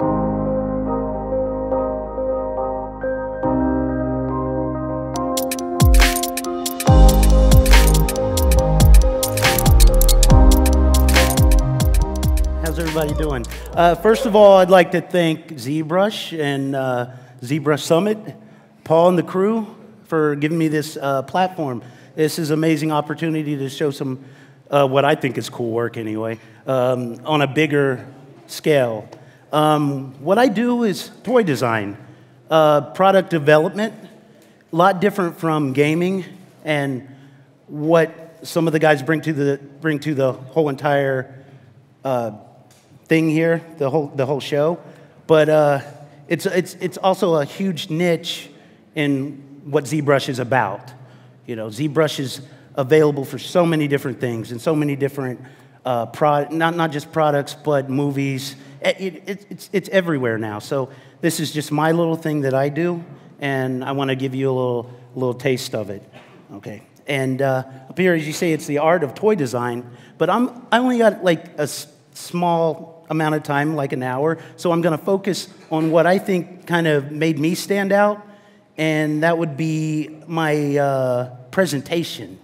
How's everybody doing? Uh, first of all, I'd like to thank ZBrush and uh, ZBrush Summit, Paul and the crew for giving me this uh, platform. This is an amazing opportunity to show some uh, what I think is cool work anyway um, on a bigger scale. Um, what I do is toy design, uh, product development, a lot different from gaming and what some of the guys bring to the bring to the whole entire uh, thing here, the whole, the whole show. But uh, it's, it's, it's also a huge niche in what ZBrush is about. You know, ZBrush is available for so many different things and so many different, uh, pro- not, not just products, but movies. It, it, it's, it's everywhere now. So this is just my little thing that I do, and I want to give you a little, little taste of it. Okay. And uh, up here, as you say, it's the art of toy design, but I'm, I only got like a s- small amount of time, like an hour, so I'm going to focus on what I think kind of made me stand out, and that would be my uh, presentation.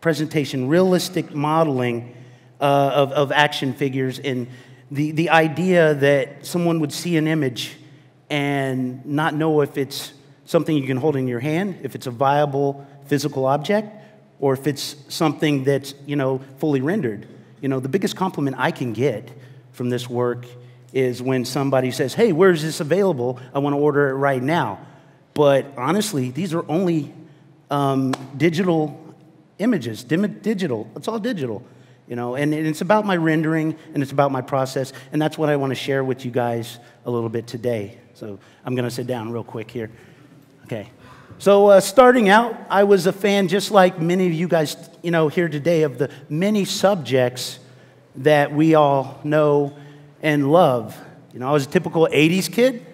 Presentation, realistic modeling uh, of, of action figures, and the, the idea that someone would see an image and not know if it's something you can hold in your hand, if it's a viable physical object, or if it's something that's, you know, fully rendered. You know, the biggest compliment I can get from this work is when somebody says, Hey, where's this available? I want to order it right now. But honestly, these are only um, digital images, digital. It's all digital, you know, and, it's about my rendering and it's about my process, and that's what I want to share with you guys a little bit today. So I'm going to sit down real quick here. Okay. So uh, starting out, I was a fan, just like many of you guys, you know, here today, of the many subjects that we all know and love. You know, I was a typical 80s kid,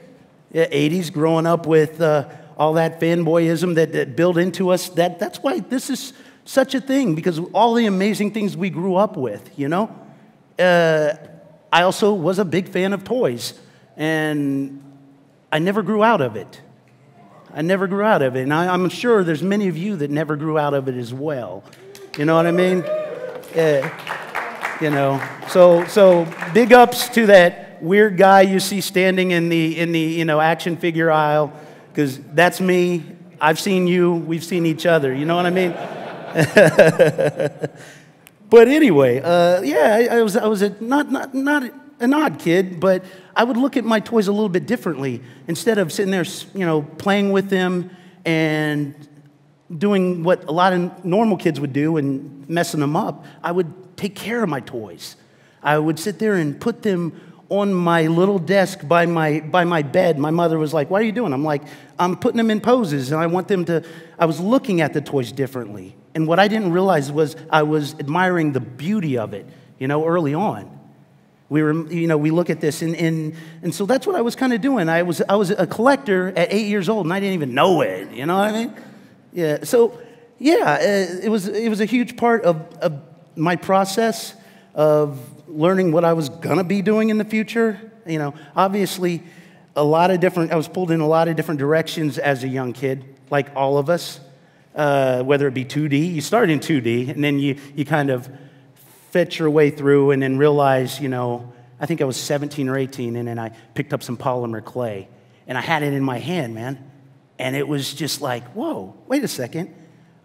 yeah, 80s, growing up with uh, all that fanboyism that, that built into us. That, that's why this is such a thing, because all the amazing things we grew up with, you know? Uh, I also was a big fan of toys, and I never grew out of it. I never grew out of it. And I, am sure there's many of you that never grew out of it as well. You know what I mean? Yeah. You know, so, so big ups to that weird guy you see standing in the, in the you know, action figure aisle, because that's me. I've seen you. We've seen each other. You know what I mean? but anyway, uh, yeah, I, I, was, I was a, not, not, not an odd kid, but I would look at my toys a little bit differently. Instead of sitting there, you know, playing with them and doing what a lot of normal kids would do and messing them up, I would take care of my toys. I would sit there and put them on my little desk by my, by my bed. My mother was like, What are you doing? I'm like, I'm putting them in poses and I want them to. I was looking at the toys differently. And what I didn't realize was I was admiring the beauty of it, you know, early on. We were, you know, we look at this, and, and, and so that's what I was kind of doing. I was, I was a collector at eight years old, and I didn't even know it. You know what I mean? Yeah. So, yeah, uh, it was, it was a huge part of, of my process of learning what I was gonna be doing in the future. You know, obviously, a lot of different. I was pulled in a lot of different directions as a young kid, like all of us. Uh, whether it be 2D, you start in 2D, and then you, you kind of fetch your way through and then realize, you know, I think I was 17 or 18, and then I picked up some polymer clay, and I had it in my hand, man. And it was just like, whoa, wait a second.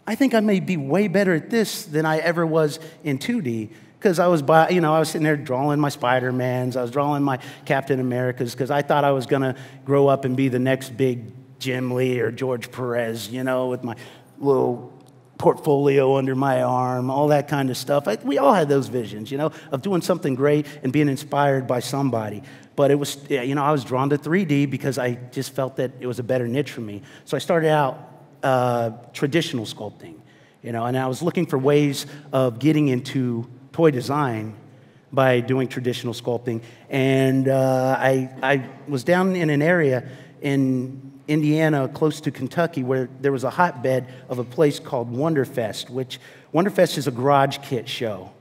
I think I may be way better at this than I ever was in 2D. Because I was, by, you know, I was sitting there drawing my Spider-Mans, I was drawing my Captain Americas, because I thought I was going to grow up and be the next big Jim Lee or George Perez, you know, with my little portfolio under my arm, all that kind of stuff. I, we all had those visions, you know, of doing something great and being inspired by somebody. But it was, you know, I was drawn to 3D because I just felt that it was a better niche for me. So I started out uh, traditional sculpting, you know, and I was looking for ways of getting into toy design by doing traditional sculpting. And uh, I, I was down in an area in Indiana, close to Kentucky, where there was a hotbed of a place called Wonderfest, which Wonderfest is a garage kit show.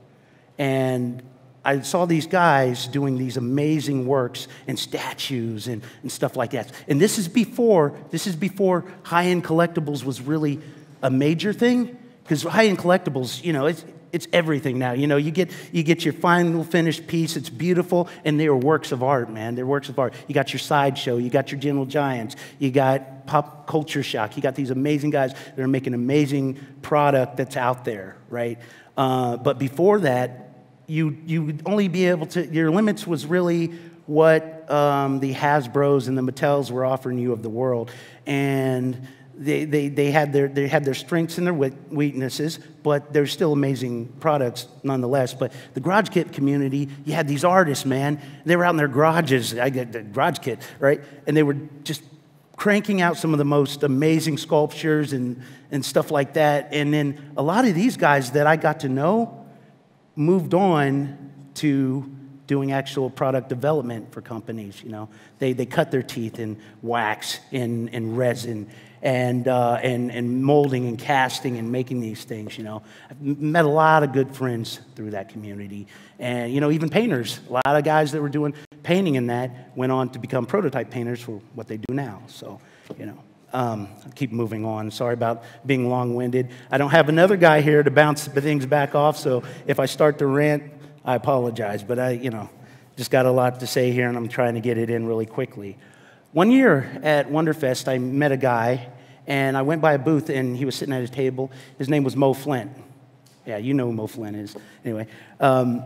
And I saw these guys doing these amazing works and statues and, and stuff like that. And this is before, this is before high-end collectibles was really a major thing. Because high-end collectibles, you know, it's, it's everything now. You know, you get, you get your final finished piece, it's beautiful, and they are works of art, man. They're works of art. You got your sideshow, you got your gentle giants, you got pop culture shock, you got these amazing guys that are making amazing product that's out there, right? Uh, but before that, you, you would only be able to, your limits was really what um, the Hasbros and the Mattels were offering you of the world. And they, they, they, had their, they had their strengths and their weaknesses, but they're still amazing products nonetheless. But the garage kit community, you had these artists, man. They were out in their garages, I get the garage kit, right? And they were just cranking out some of the most amazing sculptures and, and stuff like that. And then a lot of these guys that I got to know, moved on to doing actual product development for companies. You know, they, they cut their teeth in wax, in, in resin, and, uh, and, and molding and casting and making these things. You know, I've met a lot of good friends through that community, and you know, even painters. A lot of guys that were doing painting in that went on to become prototype painters for what they do now. So, you know. Um, keep moving on. Sorry about being long winded. I don't have another guy here to bounce things back off, so if I start to rant, I apologize. But I, you know, just got a lot to say here, and I'm trying to get it in really quickly. One year at Wonderfest, I met a guy, and I went by a booth, and he was sitting at his table. His name was Mo Flint. Yeah, you know who Mo Flint is. Anyway, um,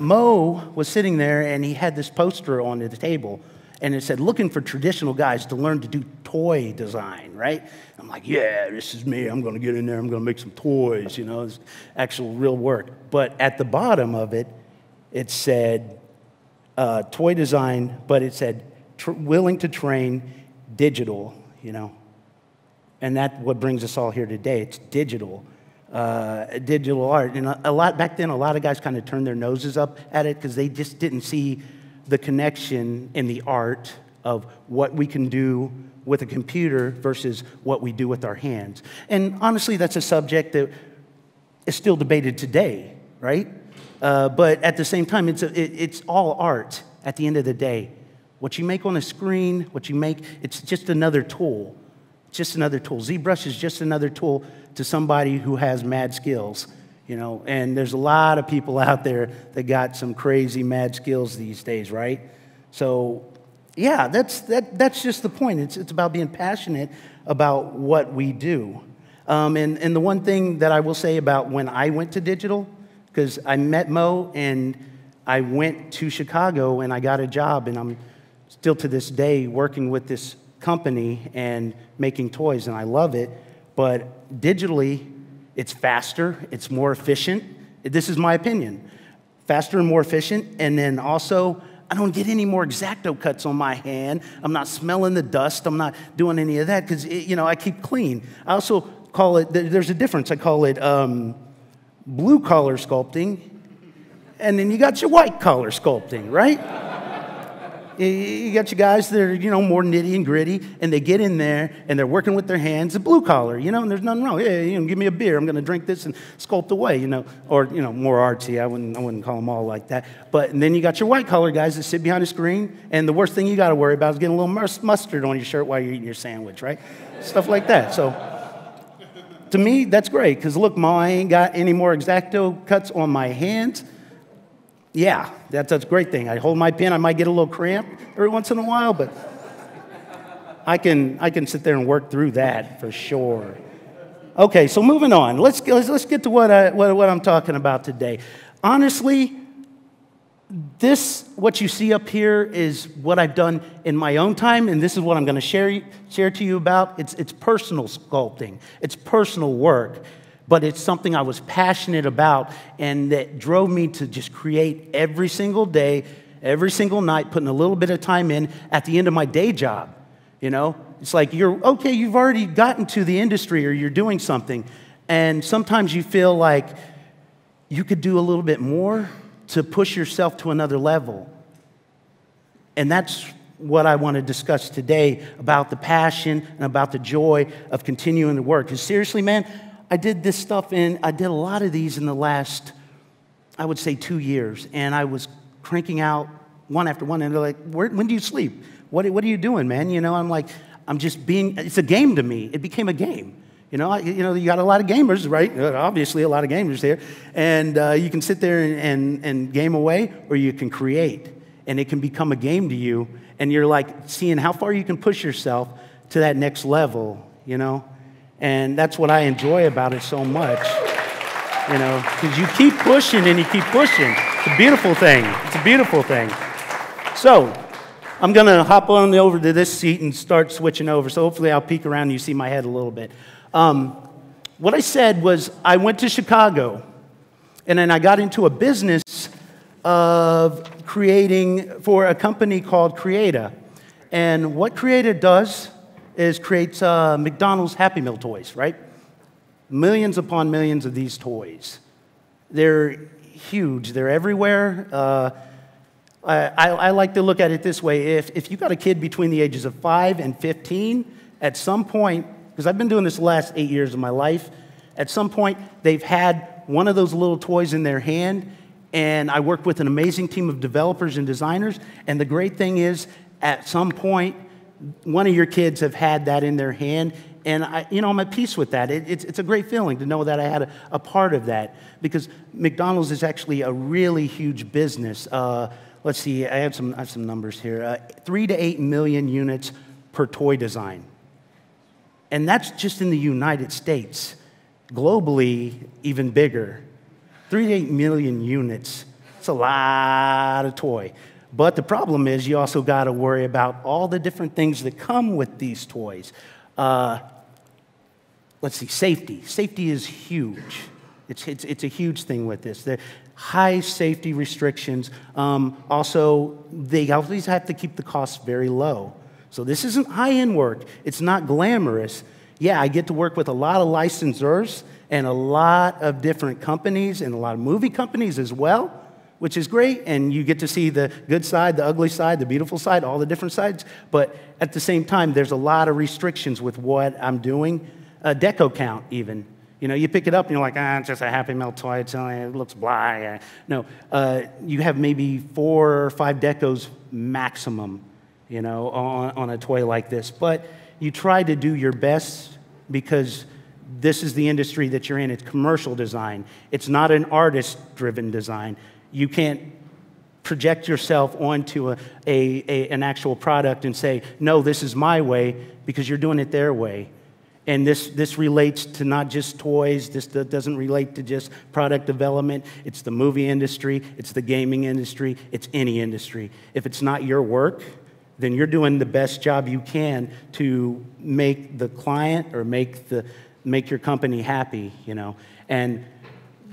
Mo was sitting there, and he had this poster on the table and it said, looking for traditional guys to learn to do toy design, right? I'm like, yeah, this is me. I'm going to get in there. I'm going to make some toys, you know, it's actual real work. But at the bottom of it, it said uh, toy design, but it said willing to train digital, you know. And that's what brings us all here today. It's digital. Uh, digital art. And a, a lot back then, a lot of guys kind of turned their noses up at it because they just didn't see the connection in the art of what we can do with a computer versus what we do with our hands. And honestly, that's a subject that is still debated today, right? Uh, but at the same time, it's, a, it, it's all art at the end of the day. What you make on a screen, what you make, it's just another tool. Just another tool. ZBrush is just another tool to somebody who has mad skills you know, and there's a lot of people out there that got some crazy mad skills these days, right? So, yeah, that's, that, that's just the point. It's, it's about being passionate about what we do. Um, and, and the one thing that I will say about when I went to digital, because I met Mo and I went to Chicago and I got a job, and I'm still to this day working with this company and making toys, and I love it. But digitally, it's faster, it's more efficient. This is my opinion. Faster and more efficient. And then also, I don't get any more X-Acto cuts on my hand. I'm not smelling the dust. I'm not doing any of that because, you know, I keep clean. I also call it, there's a difference. I call it um, blue collar sculpting. And then you got your white collar sculpting, right? You got your guys that are, you know, more nitty and gritty, and they get in there and they're working with their hands, a blue collar, you know, and there's nothing wrong. Yeah, you know, give me a beer. I'm going to drink this and sculpt away, you know, or, you know, more artsy. I wouldn't, I wouldn't call them all like that. But then you got your white collar guys that sit behind a screen, and the worst thing you got to worry about is getting a little mustard on your shirt while you're eating your sandwich, right? Stuff like that. So, to me, that's great because look, Ma, I ain't got any more X-Acto cuts on my hands yeah, that's, a great thing. I hold my pen, I might get a little cramp every once in a while, but I can, I can sit there and work through that for sure. Okay, so moving on. Let's, let's, let's get to what, I, what, what I'm talking about today. Honestly, this, what you see up here, is what I've done in my own time, and this is what I'm going to share, share to you about. It's, it's personal sculpting, it's personal work but it's something I was passionate about and that drove me to just create every single day, every single night, putting a little bit of time in at the end of my day job. You know, it's like you're okay, you've already gotten to the industry or you're doing something, and sometimes you feel like you could do a little bit more to push yourself to another level. And that's what I want to discuss today about the passion and about the joy of continuing to work. Because seriously, man, I did this stuff in, I did a lot of these in the last I would say two years, and I was cranking out one after one, and they're like, when do you sleep? What, what are you doing, man? You know, I'm like, I'm just being, it's a game to me. It became a game. You know, you know, you got a lot of gamers, right? Uh, obviously, a lot of gamers here. And uh, you can sit there and, and, and game away, or you can create. And it can become a game to you. And you're like seeing how far you can push yourself to that next level, you know? And that's what I enjoy about it so much, you know, because you keep pushing and you keep pushing. It's a beautiful thing. It's a beautiful thing. So, I'm going to hop on over to this seat and start switching over. So hopefully I'll peek around and you see my head a little bit. Um, what I said was I went to Chicago and then I got into a business of creating for a company called Creata. And what Creata does is creates uh, McDonald's Happy Meal toys, right? Millions upon millions of these toys. They're huge, they're everywhere. Uh, I, I, like to look at it this way if, if you've got a kid between the ages of 5 and 15, at some point, because I've been doing this the last eight years of my life, at some point they've had one of those little toys in their hand, and I work with an amazing team of developers and designers. And the great thing is, at some point, one of your kids have had that in their hand, and I, you know, I'm at peace with that. It, it's, it's a great feeling to know that I had a, a, part of that because McDonald's is actually a really huge business. Uh, let's see, I have some, I have some numbers here. Uh, three to eight million units per toy design. And that's just in the United States. Globally, even bigger. Three to eight million units. It's a lot of toy. But the problem is, you also got to worry about all the different things that come with these toys. Uh, let's see, safety. Safety is huge. It's, it's, it's a huge thing with this. The high safety restrictions. Um, also, they always have to keep the costs very low. So this isn't high end work, it's not glamorous. Yeah, I get to work with a lot of licensors and a lot of different companies and a lot of movie companies as well which is great. And you get to see the good side, the ugly side, the beautiful side, all the different sides. But at the same time, there's a lot of restrictions with what I'm doing. A deco count, even. You know, you pick it up and you're like, ah, it's just a Happy Meal toy. It's only, it looks blah. No, uh, you have maybe four or five decos maximum, you know, on, on a toy like this. But you try to do your best because this is the industry that you're in. It's commercial design. It's not an artist-driven design. You can't project yourself onto a, a, a, an actual product and say, no, this is my way, because you're doing it their way. And this, this relates to not just toys, this doesn't relate to just product development. It's the movie industry, it's the gaming industry, it's any industry. If it's not your work, then you're doing the best job you can to make the client or make, the, make your company happy, you know. And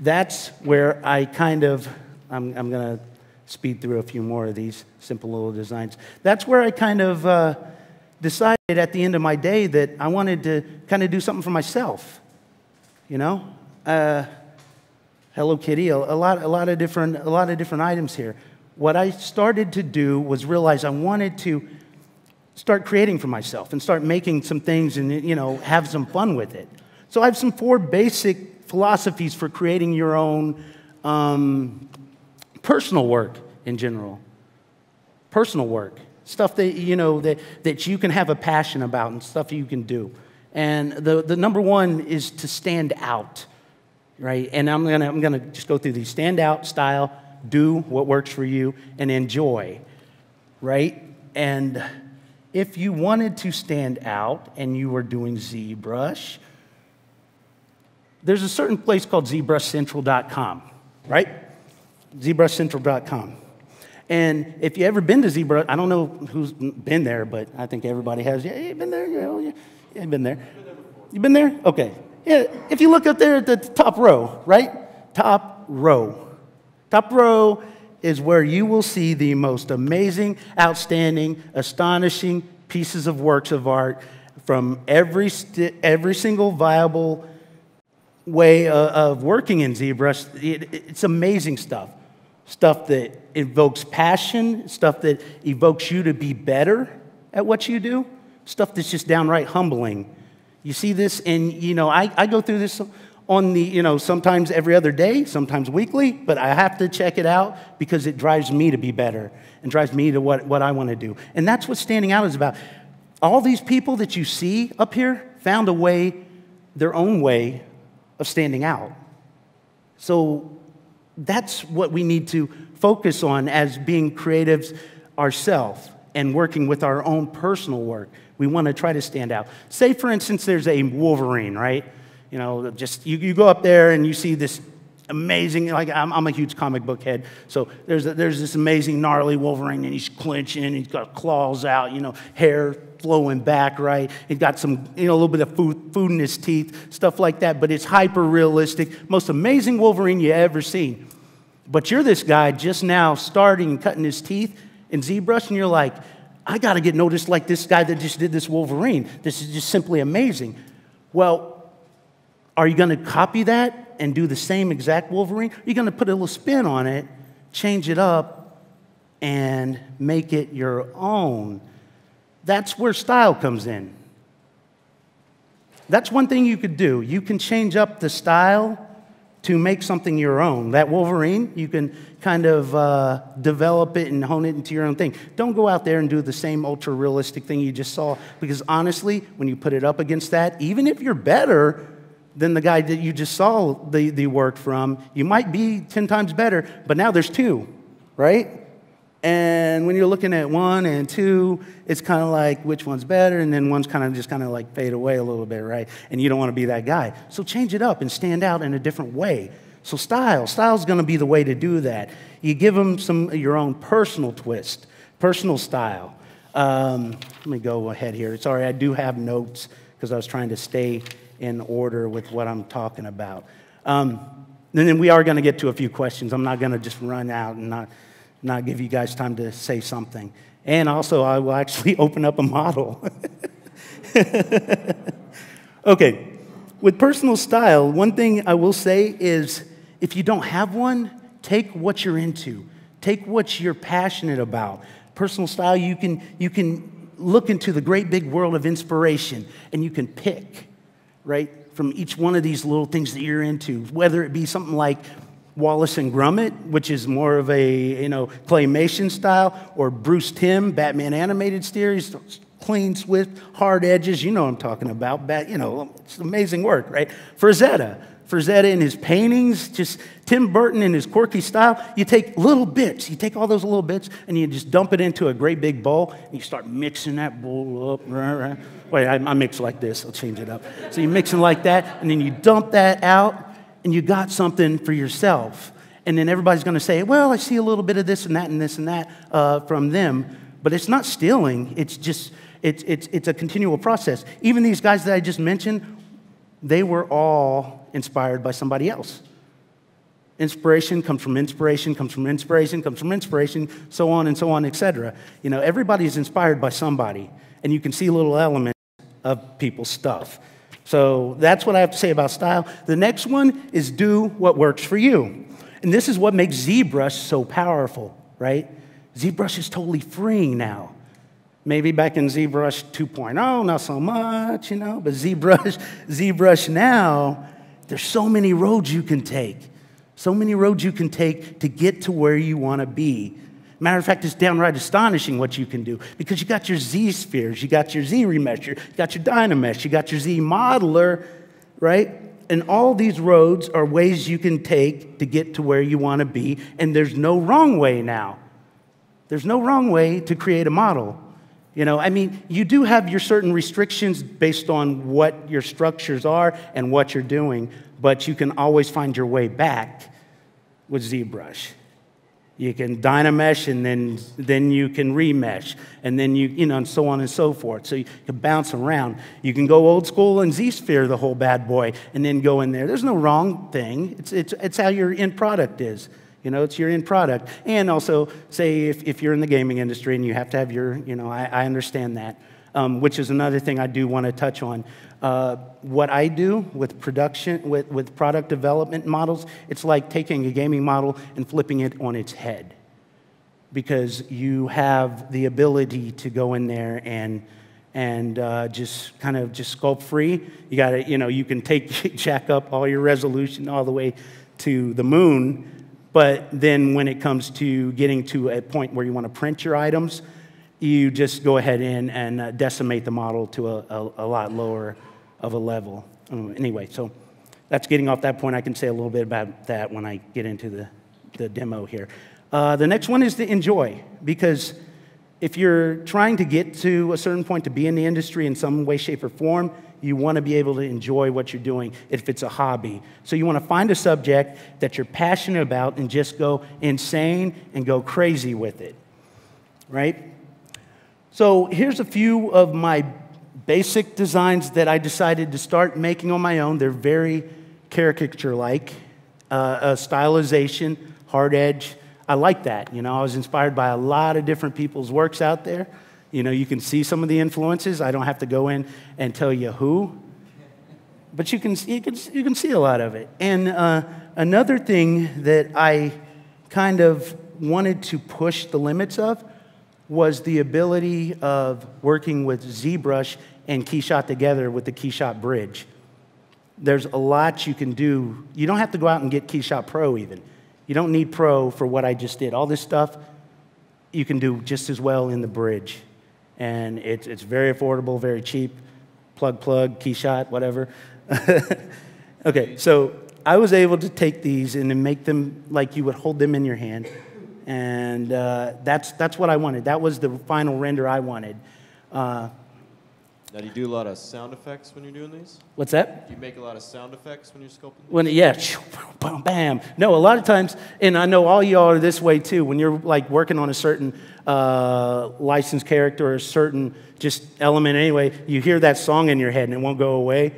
that's where I kind of, I'm, I'm going to speed through a few more of these simple little designs. That's where I kind of, uh, decided at the end of my day that I wanted to kind of do something for myself. You know, uh, Hello Kitty, a, a, lot, a lot of different, a lot of different items here. What I started to do was realize I wanted to start creating for myself and start making some things and you know have some fun with it. So I have some four basic philosophies for creating your own um, personal work in general. Personal work. Stuff that you know that, that you can have a passion about and stuff you can do. And the, the number one is to stand out right? And i'm gonna i'm gonna just go through these. Stand out style do what works for you and enjoy right? And if you wanted to stand out and you were doing ZBrush, there's a certain place called ZBrushCentral.com, right? ZBrushCentral.com. And if you ever been to ZBrush, I don't know who's been there, but I think everybody has. Yeah, you've been there. Yeah, yeah, you've been there. You've been there? Okay. Yeah, if you look up there at the top row, right? Top row. Top row is where you will see the most amazing, outstanding, astonishing pieces of works of art from every, st- every single viable way of, of working in ZBrush. It, it's amazing stuff stuff that evokes passion, stuff that evokes you to be better at what you do, stuff that's just downright humbling. You see this, and you know, I, I go through this on the, you know, sometimes every other day, sometimes weekly, but I have to check it out because it drives me to be better and drives me to what, what I want to do. And that's what standing out is about. All these people that you see up here found a way, their own way of standing out. So that's what we need to focus on as being creatives ourselves and working with our own personal work. We want to try to stand out. Say, for instance, there's a Wolverine, right? You know, just you, you go up there and you see this amazing, like I'm, I'm a huge comic book head, so there's, a, there's this amazing gnarly Wolverine and he's clenching, he's got claws out, you know, hair flowing back, right? He's got some, you know, a little bit of food, food in his teeth, stuff like that, but it's hyper realistic. Most amazing Wolverine you ever seen. But you're this guy just now starting cutting his teeth in ZBrush, and you're like, I got to get noticed like this guy that just did this Wolverine. This is just simply amazing. Well, are you going to copy that and do the same exact Wolverine? You're going to put a little spin on it, change it up, and make it your own? That's where style comes in. That's one thing you could do. You can change up the style to make something your own. That Wolverine, you can kind of uh, develop it and hone it into your own thing. Don't go out there and do the same ultra realistic thing you just saw, because honestly, when you put it up against that, even if you're better than the guy that you just saw the, the work from, you might be 10 times better, but now there's two, right? And when you're looking at one and two, it's kind of like which one's better, and then one's kind of just kind of like fade away a little bit, right? And you don't want to be that guy. So change it up and stand out in a different way. So style, style is going to be the way to do that. You give them some your own personal twist, personal style. Um, let me go ahead here. Sorry, I do have notes because I was trying to stay in order with what I'm talking about. Um, and then we are going to get to a few questions. I'm not going to just run out and not not give you guys time to say something. And also, I will actually open up a model. okay, with personal style, one thing I will say is if you don't have one, take what you're into, take what you're passionate about. Personal style, you can, you can look into the great big world of inspiration and you can pick, right, from each one of these little things that you're into, whether it be something like Wallace and Gromit, which is more of a you know claymation style, or Bruce Timm, Batman animated series, clean, swift, hard edges. You know I'm talking about. Bat, you know, it's amazing work, right? Frazetta, Frazetta in his paintings, just Tim Burton in his quirky style. You take little bits, you take all those little bits, and you just dump it into a great big bowl, and you start mixing that bowl up. Wait, I, I mix like this. I'll change it up. So you're mixing like that, and then you dump that out and you got something for yourself. And then everybody's going to say, well, I see a little bit of this and that and this and that uh, from them. But it's not stealing, it's just, it's, it's, it's a continual process. Even these guys that I just mentioned, they were all inspired by somebody else. Inspiration comes from inspiration, comes from inspiration, comes from inspiration, so on and so on, etc. You know, everybody's inspired by somebody, and you can see little elements of people's stuff. So that's what I have to say about style. The next one is do what works for you. And this is what makes ZBrush so powerful, right? ZBrush is totally freeing now. Maybe back in ZBrush 2.0, not so much, you know, but ZBrush, ZBrush now, there's so many roads you can take. So many roads you can take to get to where you want to be. Matter of fact, it's downright astonishing what you can do because you got your Z spheres, you got your Z remesher, you got your Dynamesh, you got your Z modeler, right? And all these roads are ways you can take to get to where you want to be, and there's no wrong way now. There's no wrong way to create a model. You know, I mean, you do have your certain restrictions based on what your structures are and what you're doing, but you can always find your way back with ZBrush. You can dynamesh and then, then you can remesh and then you, you know, and so on and so forth. So you can bounce around. You can go old school and Z-sphere the whole bad boy and then go in there. There's no wrong thing. It's, it's, it's how your end product is. You know, it's your end product. And also, say if, if you're in the gaming industry and you have to have your, you know, I, I understand that, um, which is another thing I do want to touch on. Uh, what I do with production, with, with product development models, it's like taking a gaming model and flipping it on its head. Because you have the ability to go in there and and uh, just kind of just sculpt free. You got to, you know, you can take jack up all your resolution all the way to the moon, but then when it comes to getting to a point where you want to print your items, you just go ahead in and uh, decimate the model to a, a, a, lot lower of a level. Um, anyway, so that's getting off that point. I can say a little bit about that when I get into the, the demo here. Uh, the next one is to enjoy, because if you're trying to get to a certain point to be in the industry in some way, shape, or form, you want to be able to enjoy what you're doing if it's a hobby. So you want to find a subject that you're passionate about and just go insane and go crazy with it, right? So here's a few of my basic designs that I decided to start making on my own. They're very caricature like, uh, a stylization, hard edge. I like that. You know, I was inspired by a lot of different people's works out there. You know, you can see some of the influences. I don't have to go in and tell you who, but you can, you can, you can see a lot of it. And uh, another thing that I kind of wanted to push the limits of was the ability of working with ZBrush and Keyshot together with the Keyshot bridge. There's a lot you can do. You don't have to go out and get Keyshot Pro even. You don't need Pro for what I just did. All this stuff you can do just as well in the bridge. And it's, it's very affordable, very cheap. Plug, plug, Keyshot, whatever. okay, so I was able to take these and then make them like you would hold them in your hand. And uh, that's, that's what I wanted. That was the final render I wanted. Uh, now, do you do a lot of sound effects when you're doing these? What's that? Do you make a lot of sound effects when you're sculpting? When yeah, bam, bam. No, a lot of times, and I know all y'all are this way too. When you're like working on a certain uh, licensed character or a certain just element anyway, you hear that song in your head and it won't go away.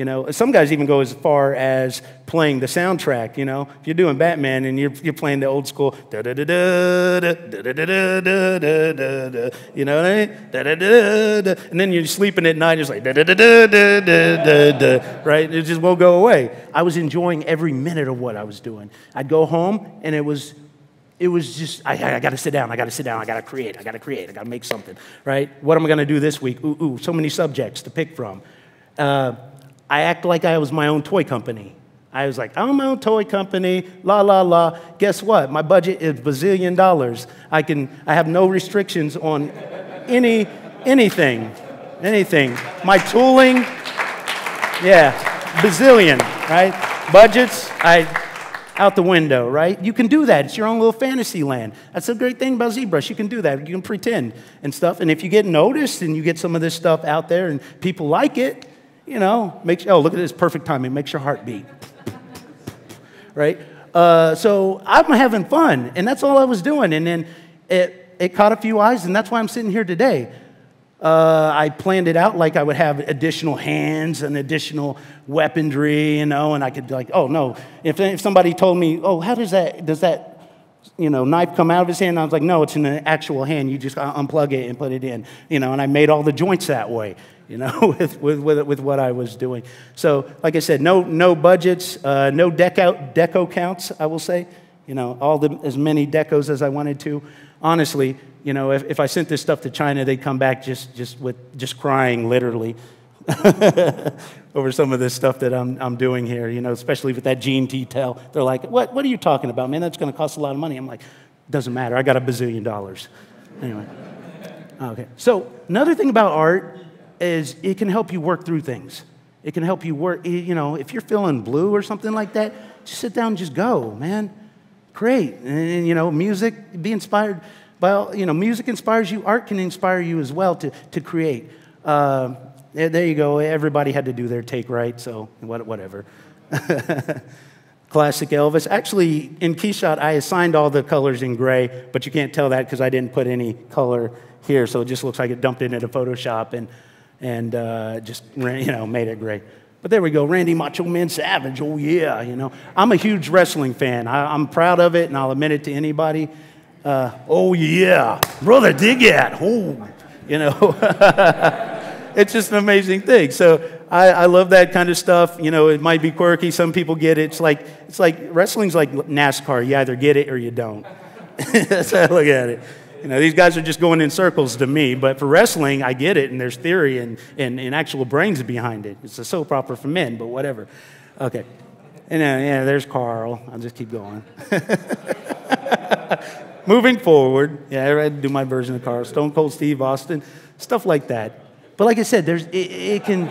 You know, some guys even go as far as playing the soundtrack. You know, if you're doing Batman and you're, you're playing the old school, da da da da da da da da da da da you know what I mean? Da da da da, and then you're sleeping at night, just like da da da da da da da da, right? It just won't go away. I was enjoying every minute of what I was doing. I'd go home and it was it was just, I, I got to sit down, I got to sit down, I got to create, I got to create, I got to make something, right? What am I going to do this week? Ooh, ooh, so many subjects to pick from. Uh, I act like I was my own toy company. I was like, I'm my own toy company, la la la. Guess what? My budget is bazillion dollars. I can I have no restrictions on any anything. Anything. My tooling, yeah, bazillion, right? Budgets, I out the window, right? You can do that. It's your own little fantasy land. That's the great thing about ZBrush. You can do that. You can pretend and stuff. And if you get noticed and you get some of this stuff out there and people like it, you know, makes, oh, look at this perfect timing, makes your heart beat. right? Uh, so I'm having fun, and that's all I was doing. And then it, it caught a few eyes, and that's why I'm sitting here today. Uh, I planned it out like I would have additional hands and additional weaponry, you know, and I could like, oh no, if, if somebody told me, oh, how does that, does that you know, knife come out of his hand. I was like, no, it's in an actual hand. You just unplug it and put it in, you know, and I made all the joints that way, you know, with, with, with, with what I was doing. So, like I said, no, no budgets, uh, no deco, deco counts, I will say, you know, all the, as many decos as I wanted to. Honestly, you know, if, if I sent this stuff to China, they'd come back just, just with, just crying, literally. over some of this stuff that I'm, I'm doing here, you know, especially with that jean detail. They're like, what, what are you talking about, man? That's going to cost a lot of money. I'm like, doesn't matter. I got a bazillion dollars. Anyway. Okay. So, another thing about art is it can help you work through things. It can help you work, you know, if you're feeling blue or something like that, just sit down and just go, man. Great. And, you know, music, be inspired. Well, you know, music inspires you, art can inspire you as well to, to create. Uh, there you go. Everybody had to do their take right, so whatever. Classic Elvis. Actually, in Keyshot, I assigned all the colors in gray, but you can't tell that because I didn't put any color here, so it just looks like it dumped into Photoshop and, and uh, just you know made it great. But there we go, Randy Macho Man Savage. Oh yeah, you know. I'm a huge wrestling fan. I, am proud of it, and I'll admit it to anybody. Uh, oh yeah, brother, dig it. Oh, you know. it's just an amazing thing. So I, I, love that kind of stuff. You know, it might be quirky. Some people get it. It's like, it's like wrestling's like NASCAR. You either get it or you don't. That's how I look at it. You know, these guys are just going in circles to me, but for wrestling, I get it, and there's theory and, and, and actual brains behind it. It's a soap opera for men, but whatever. Okay. And then, yeah, there's Carl. I'll just keep going. Moving forward, yeah, I do my version of Carl. Stone Cold Steve Austin, stuff like that. But like I said, there's, it, it can.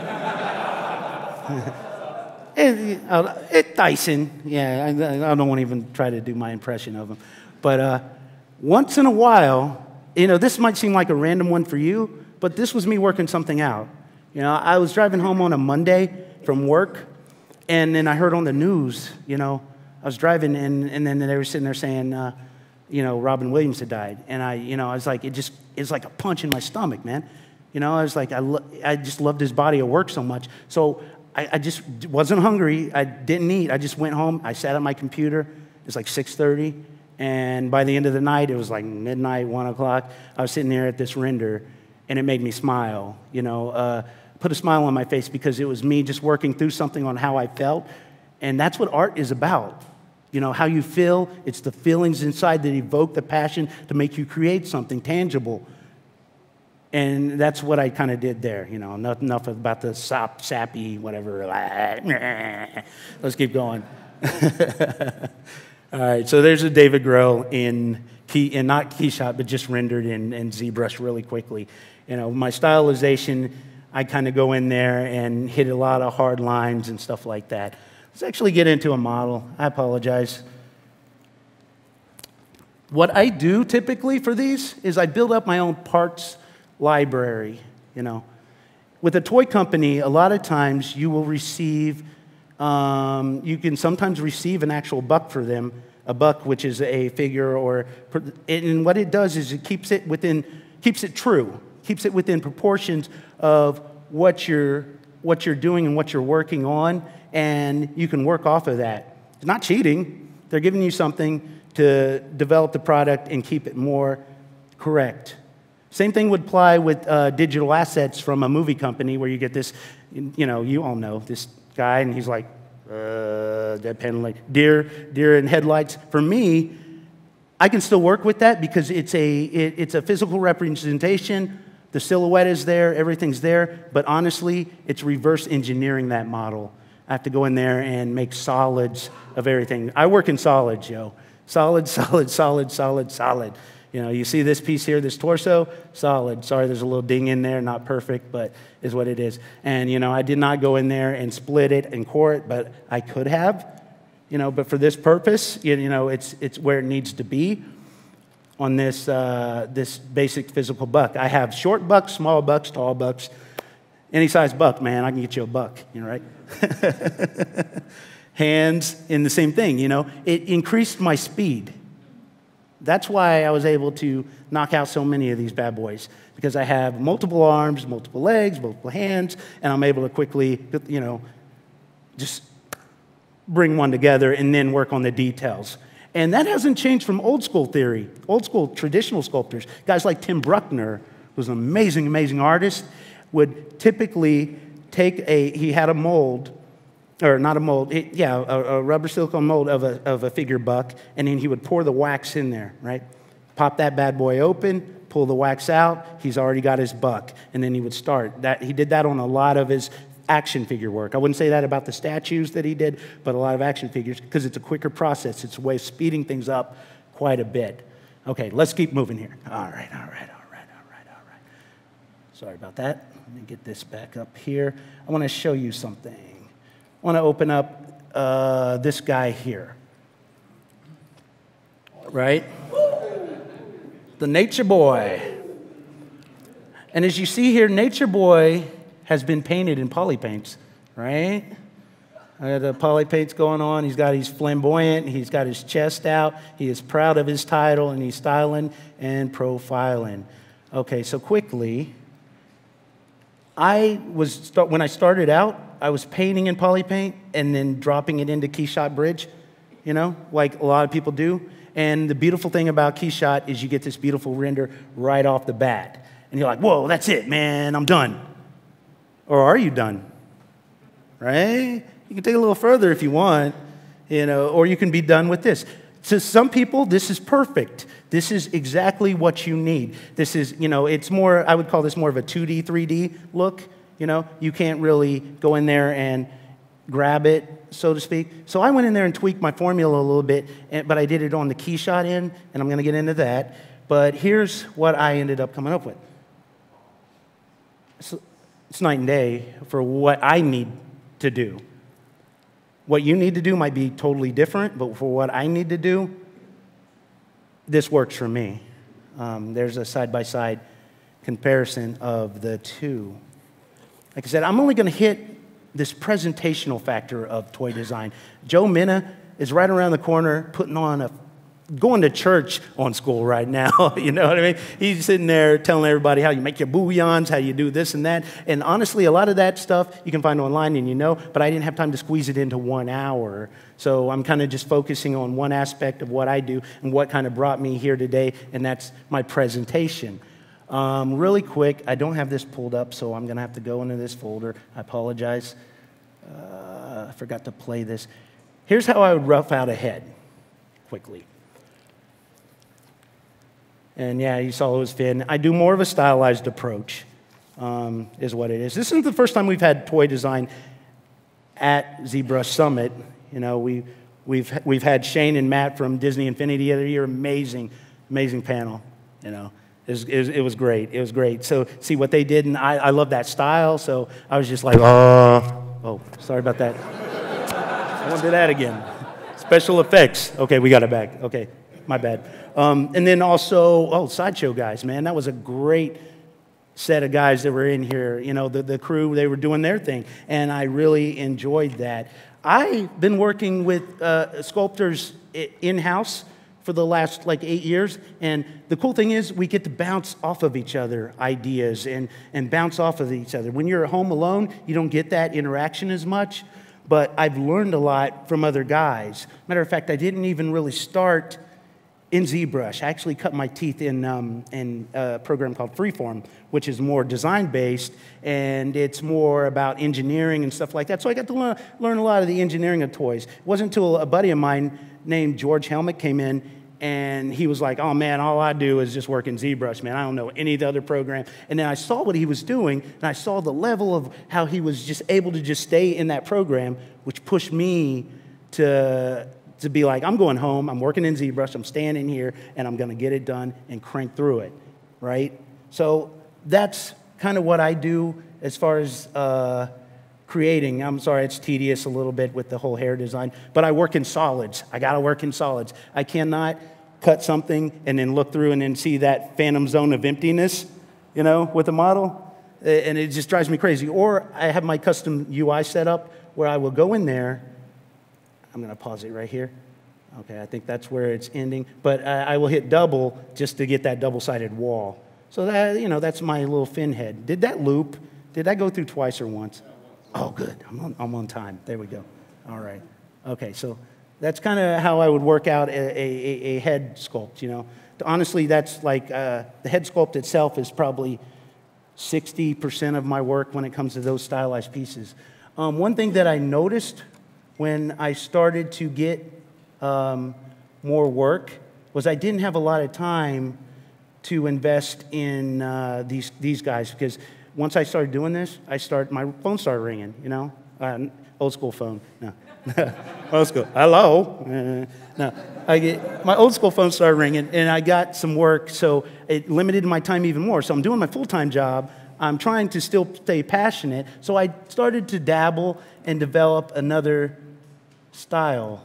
it, uh, it, Tyson, yeah, I, I, don't want to even try to do my impression of him. But uh, once in a while, you know, this might seem like a random one for you, but this was me working something out. You know, I was driving home on a Monday from work, and then I heard on the news, you know, I was driving, and, and then they were sitting there saying, uh, you know, Robin Williams had died. And I, you know, I was like, it just, it's like a punch in my stomach, man. You know, I was like, I, lo- I just loved his body of work so much. So I, I, just wasn't hungry. I didn't eat. I just went home. I sat at my computer. It was like 6.30. And by the end of the night, it was like midnight, 1 o'clock. I was sitting there at this render, and it made me smile, you know, uh, put a smile on my face because it was me just working through something on how I felt. And that's what art is about. You know, how you feel, it's the feelings inside that evoke the passion to make you create something tangible. And that's what I kind of did there. You know, enough, enough about the sap, sappy, whatever. Let's keep going. All right, so there's a David Grohl in key, in not Keyshot, but just rendered in, in ZBrush really quickly. You know, my stylization, I kind of go in there and hit a lot of hard lines and stuff like that. Let's actually get into a model. I apologize. What I do typically for these is I build up my own parts library, you know. With a toy company, a lot of times you will receive, um, you can sometimes receive an actual buck for them, a buck which is a figure or, and what it does is it keeps it within, keeps it true, keeps it within proportions of what you're, what you're doing and what you're working on, and you can work off of that. It's not cheating. They're giving you something to develop the product and keep it more correct. Same thing would apply with uh, digital assets from a movie company where you get this, you know, you all know this guy, and he's like, uh, deadpan, like deer, deer in headlights. For me, I can still work with that because it's a, it, it's a physical representation. The silhouette is there, everything's there, but honestly, it's reverse engineering that model. I have to go in there and make solids of everything. I work in solids, yo. Solid, solid, solid, solid, solid. You know, you see this piece here, this torso, solid. Sorry, there's a little ding in there, not perfect, but is what it is. And, you know, I did not go in there and split it and core it, but I could have, you know, but for this purpose, you know, it's, it's where it needs to be on this, uh, this basic physical buck. I have short bucks, small bucks, tall bucks, any size buck, man, I can get you a buck, you know, right? Hands in the same thing, you know. It increased my speed. That's why I was able to knock out so many of these bad boys because I have multiple arms, multiple legs, multiple hands, and I'm able to quickly, you know, just bring one together and then work on the details. And that hasn't changed from old school theory, old school traditional sculptors. Guys like Tim Bruckner, who's an amazing, amazing artist, would typically take a, he had a mold or not a mold, it, yeah, a, a, rubber silicone mold of a, of a figure buck, and then he would pour the wax in there, right? Pop that bad boy open, pull the wax out, he's already got his buck, and then he would start. That, he did that on a lot of his action figure work. I wouldn't say that about the statues that he did, but a lot of action figures, because it's a quicker process. It's a way of speeding things up quite a bit. Okay, let's keep moving here. All right, all right, all right, all right, all right. Sorry about that. Let me get this back up here. I want to show you something. Want to open up uh, this guy here. Right? The Nature Boy. And as you see here, Nature Boy has been painted in poly paints, right? The poly paints going on. He's got he's flamboyant. He's got his chest out. He is proud of his title, and he's styling and profiling. Okay, so quickly, I was when I started out, I was painting in poly paint and then dropping it into Keyshot Bridge, you know, like a lot of people do. And the beautiful thing about Keyshot is you get this beautiful render right off the bat. And you're like, whoa, that's it, man, I'm done. Or are you done? Right? You can take a little further if you want, you know, or you can be done with this. To some people, this is perfect. This is exactly what you need. This is, you know, it's more, I would call this more of a 2D, 3D look. You know, you can't really go in there and grab it, so to speak. So I went in there and tweaked my formula a little bit, but I did it on the keyshot end, and I'm going to get into that. But here's what I ended up coming up with. It's, it's night and day for what I need to do. What you need to do might be totally different, but for what I need to do, this works for me. Um, there's a side by side comparison of the two. Like I said, I'm only going to hit this presentational factor of toy design. Joe Menna is right around the corner putting on a going to church on school right now. you know what I mean? He's sitting there telling everybody how you make your bouillons, how you do this and that. And honestly, a lot of that stuff you can find online and you know, but I didn't have time to squeeze it into one hour. So I'm kind of just focusing on one aspect of what I do and what kind of brought me here today, and that's my presentation. Um, really quick, I don't have this pulled up, so I'm going to have to go into this folder. I apologize. Uh, I forgot to play this. Here's how I would rough out a head quickly. And yeah, you saw it was Finn. I do more of a stylized approach, um, is what it is. This isn't the first time we've had toy design at ZBrush Summit. You know, we, we've, we've had Shane and Matt from Disney Infinity the other year. Amazing, amazing panel, you know. It was, it was, great. It was great. So, see what they did, and I, I love that style. So, I was just like, oh, oh, sorry about that. I won't do that again. Special effects. Okay, we got it back. Okay, my bad. Um, and then also, oh, Sideshow guys, man, that was a great set of guys that were in here. You know, the, the crew, they were doing their thing, and I really enjoyed that. I've been working with uh, sculptors in house for the last like eight years. And the cool thing is, we get to bounce off of each other ideas and, and bounce off of each other. When you're at home alone, you don't get that interaction as much. But I've learned a lot from other guys. Matter of fact, I didn't even really start in ZBrush. I actually cut my teeth in, um, in a program called Freeform, which is more design based and it's more about engineering and stuff like that. So I got to learn, learn a lot of the engineering of toys. It wasn't until a buddy of mine named George Helmick came in and he was like, oh man, all I do is just work in ZBrush, man. I don't know any of the other program. And then I saw what he was doing, and I saw the level of how he was just able to just stay in that program, which pushed me to, to be like, I'm going home, I'm working in ZBrush, I'm staying in here, and I'm gonna get it done and crank through it, right? So that's kind of what I do as far as uh, creating. I'm sorry, it's tedious a little bit with the whole hair design, but I work in solids. I got to work in solids. I cannot cut something and then look through and then see that phantom zone of emptiness, you know, with a model. And it just drives me crazy. Or I have my custom UI set up where I will go in there. I'm going to pause it right here. Okay, I think that's where it's ending. But I will hit double just to get that double sided wall. So that, you know, that's my little fin head. Did that loop? Did that go through twice or once? Oh, good. I'm on, I'm on time. There we go. All right. Okay, so that's kind of how I would work out a, a, a, head sculpt, you know. Honestly, that's like uh, the head sculpt itself is probably 60% of my work when it comes to those stylized pieces. Um, one thing that I noticed when I started to get um, more work was I didn't have a lot of time to invest in uh, these, these guys because once I started doing this, I start my phone started ringing. You know, uh, old school phone. No, old school. Hello. Uh, no, I get my old school phone started ringing, and I got some work, so it limited my time even more. So I'm doing my full time job. I'm trying to still stay passionate. So I started to dabble and develop another style.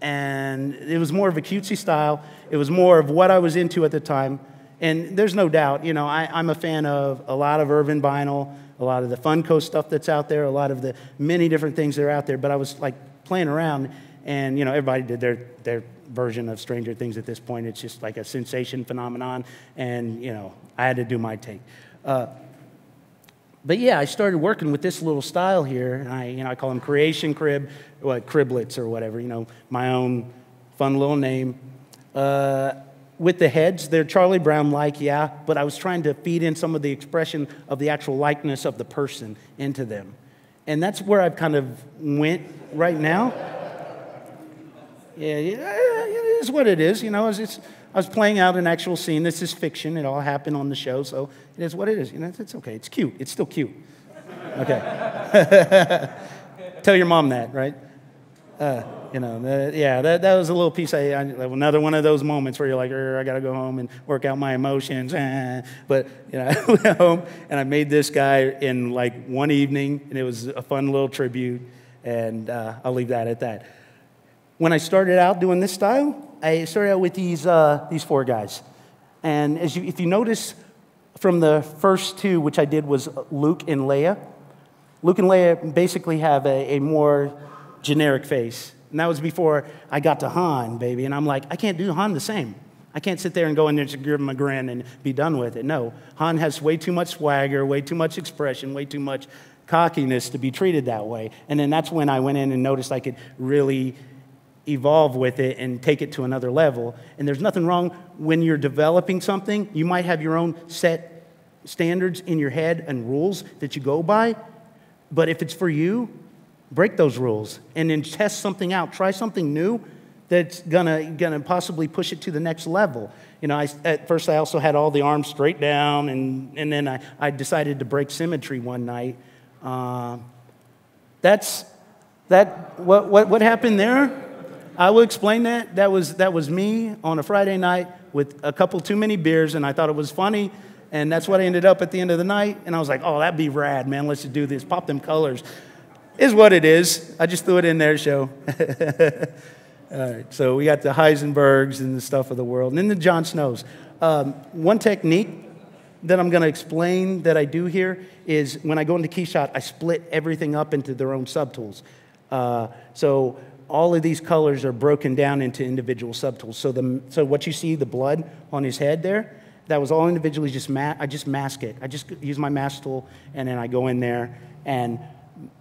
And it was more of a cutesy style. It was more of what I was into at the time. And there's no doubt, you know, I, am a fan of a lot of urban vinyl, a lot of the Funko stuff that's out there, a lot of the many different things that are out there. But I was like playing around, and you know, everybody did their their version of Stranger Things at this point. It's just like a sensation phenomenon, and you know, I had to do my take. Uh, but yeah, I started working with this little style here. And I, you know, I call them creation crib, what criblets or whatever. You know, my own fun little name. Uh, with the heads, they're Charlie Brown like, yeah, but I was trying to feed in some of the expression of the actual likeness of the person into them. And that's where I've kind of went right now. Yeah, yeah, is what it is. You know, it's, it's, I was playing out an actual scene. This is fiction. It all happened on the show, so it is what it is. You know, it's okay. It's cute. It's still cute. Okay. Tell your mom that, right? Uh, you know, yeah, that, that was a little piece. I, I, another one of those moments where you're like, I got to go home and work out my emotions. But you know, I went home and I made this guy in like one evening, and it was a fun little tribute. And uh, I'll leave that at that. When I started out doing this style, I started out with these uh, these four guys, and as you, if you notice from the first two, which I did was Luke and Leia. Luke and Leia basically have a, a more generic face. And that was before I got to Han, baby. And I'm like, I can't do Han the same. I can't sit there and go in there and give him a grin and be done with it. No, Han has way too much swagger, way too much expression, way too much cockiness to be treated that way. And then that's when I went in and noticed I could really evolve with it and take it to another level. And there's nothing wrong when you're developing something, you might have your own set standards in your head and rules that you go by. But if it's for you, break those rules and then test something out. Try something new that's gonna, gonna possibly push it to the next level. You know, I, at first I also had all the arms straight down, and, and then I, I decided to break symmetry one night. Uh, that's that. What, what, what happened there? I will explain that. That was, that was me on a Friday night with a couple too many beers, and I thought it was funny. And that's what I ended up at the end of the night. And I was like, oh, that'd be rad, man. Let's just do this. Pop them colors is what it is. I just threw it in there, show. All right, so we got the Heisenbergs and the stuff of the world, and then the Jon Snows. Um, one technique that I'm going to explain that I do here is when I go into Keyshot, I split everything up into their own subtools. Uh, so all of these colors are broken down into individual subtools. So, the, so what you see, the blood on his head there, that was all individually just, ma- I just mask it. I just use my mask tool, and then I go in there and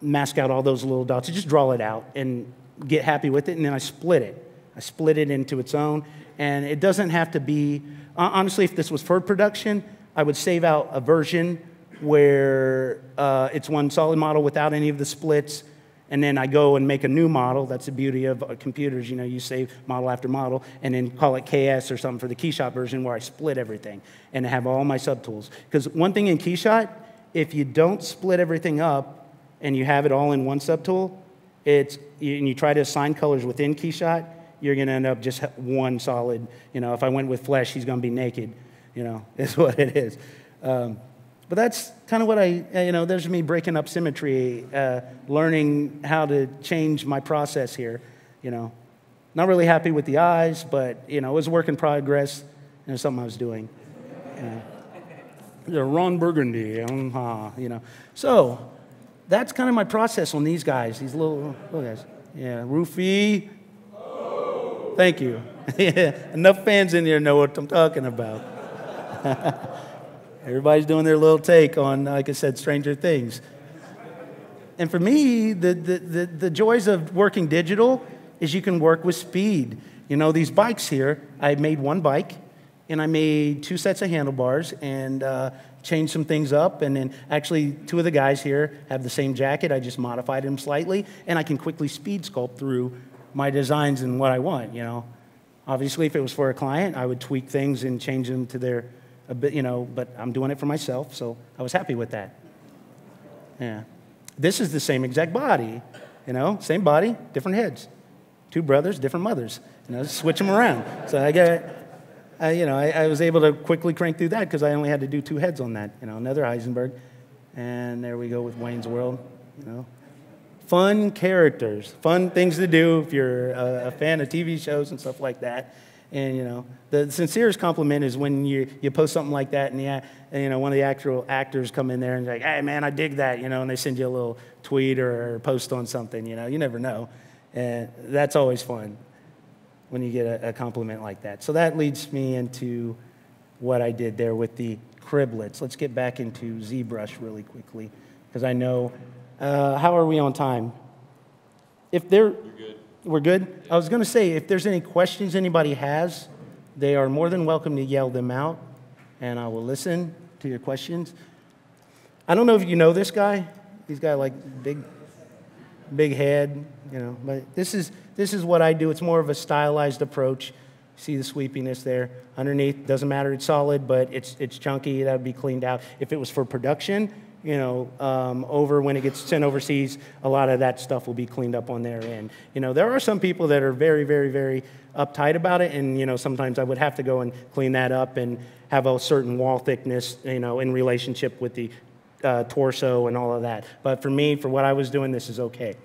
mask out all those little dots. I just draw it out and get happy with it, and then I split it. I split it into its own, and it doesn't have to be, honestly, if this was for production, I would save out a version where uh, it's one solid model without any of the splits, and then I go and make a new model. That's the beauty of uh, computers. You know, you save model after model, and then call it KS or something for the Keyshot version where I split everything and have all my subtools. Because one thing in Keyshot, if you don't split everything up, and you have it all in one subtool, it's, and you try to assign colors within Keyshot, you're going to end up just one solid. You know, if I went with flesh, he's going to be naked. You know, is what it is. Um, but that's kind of what I, you know, there's me breaking up symmetry, uh, learning how to change my process here. You know, not really happy with the eyes, but, you know, it was a work in progress and it was something I was doing. You know. Ron Burgundy, uh, you know. So, that's kind of my process on these guys, these little, little guys. Yeah, Rufy. Thank you. Enough fans in here know what I'm talking about. Everybody's doing their little take on, like I said, Stranger Things. And for me, the, the, the, the joys of working digital is you can work with speed. You know, these bikes here, I made one bike and I made two sets of handlebars and uh, changed some things up. And then actually, two of the guys here have the same jacket. I just modified them slightly, and I can quickly speed sculpt through my designs and what I want. You know, obviously, if it was for a client, I would tweak things and change them to their a bit. You know, but I'm doing it for myself, so I was happy with that. Yeah, this is the same exact body. You know, same body, different heads. Two brothers, different mothers. You know, switch them around. So I got I, you know, I, I, was able to quickly crank through that because I only had to do two heads on that. You know, another Heisenberg, and there we go with Wayne's World. You know, fun characters, fun things to do if you're a, a fan of TV shows and stuff like that. And you know, the sincerest compliment is when you, you post something like that, and yeah, you know, one of the actual actors come in there and like, "Hey, man, I dig that," you know, and they send you a little tweet or, post on something. You know, you never know, and that's always fun when you get a, a compliment like that. So that leads me into what I did there with the criblets. Let's get back into ZBrush really quickly because I know. Uh, how are we on time? If there. We're good. I was going to say if there's any questions anybody has, they are more than welcome to yell them out, and I will listen to your questions. I don't know if you know this guy. He's got like big, big head, you know. But this is this is what I do. It's more of a stylized approach. See the sweepiness there? Underneath, doesn't matter, it's solid, but it's, it's chunky, that would be cleaned out. If it was for production, you know, um, over when it gets sent overseas, a lot of that stuff will be cleaned up on their end. You know, there are some people that are very, very, very uptight about it, and you know, sometimes I would have to go and clean that up and have a certain wall thickness, you know, in relationship with the uh, torso and all of that. But for me, for what I was doing, this is okay.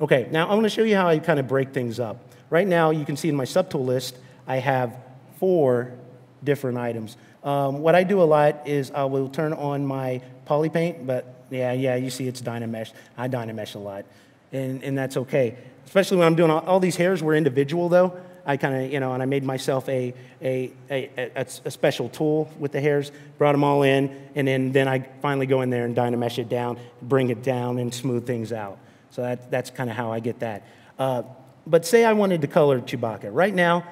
Okay, now I want to show you how I kind of break things up. Right now, you can see in my subtool list, I have four different items. Um, what I do a lot is I will turn on my poly paint, but yeah, yeah, you see it's Dynamesh. I Dynamesh a lot, and, and that's okay. Especially when I'm doing all, all these hairs were individual though. I kind of, you know, and I made myself a, a, a, a, a special tool with the hairs, brought them all in, and then, then I finally go in there and Dynamesh it down, bring it down, and smooth things out. So that, that's kind of how I get that. Uh, but say I wanted to color Chewbacca. Right now,